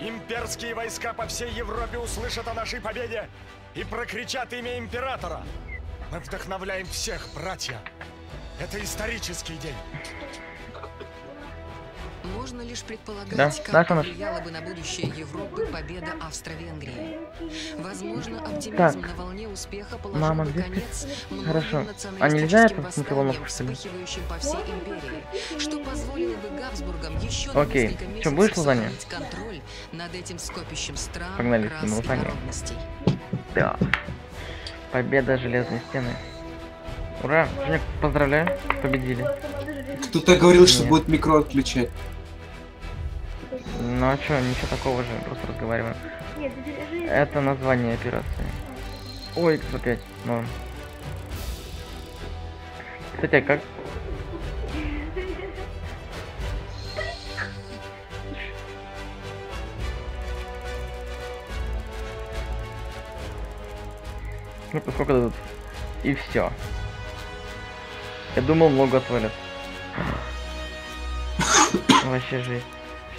Имперские войска по всей Европе услышат о нашей победе и прокричат имя императора. Мы вдохновляем всех, братья. Это исторический день. Можно лишь предполагать, Да, как наша. повлияла бы на будущее Европы победа Австро-Венгрии. Возможно, оптимизм Так. на волне успеха положил Мама, бы ты? конец Хорошо. А националистическим нельзя это что ли? вспыхивающим по всей империи, что позволило бы Габсбургам еще Окей. на несколько месяцев будешь лазанья? сохранить контроль над этим скопищем стран, Погнали, рас и народностей. Да. Победа железной стены. Ура! Женек, поздравляю. Победили. Кто-то говорил, что Нет. будет микро отключать. Ну а чё, ничего такого же, просто разговариваем. Нет, держи. Это название операции. Ой, X5, норм. Кстати, а как... Ну, сколько дадут? И все. Я думал, много отвалят. Вообще жесть.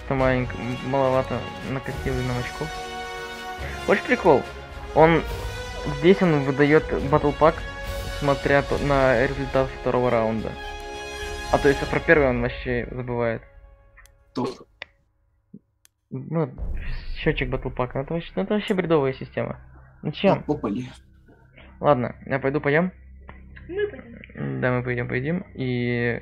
Что маленько, маловато накатил нам очков. Хочешь прикол? Он здесь он выдает батл пак, смотря на результат второго раунда. А то есть а про первый он вообще забывает. Топ. Ну, счетчик батл пака. Это вообще, ну, это вообще бредовая система. Ну чем? Попали. Ладно, я пойду поем. Мы пойдем. Да, мы пойдем, поедим. И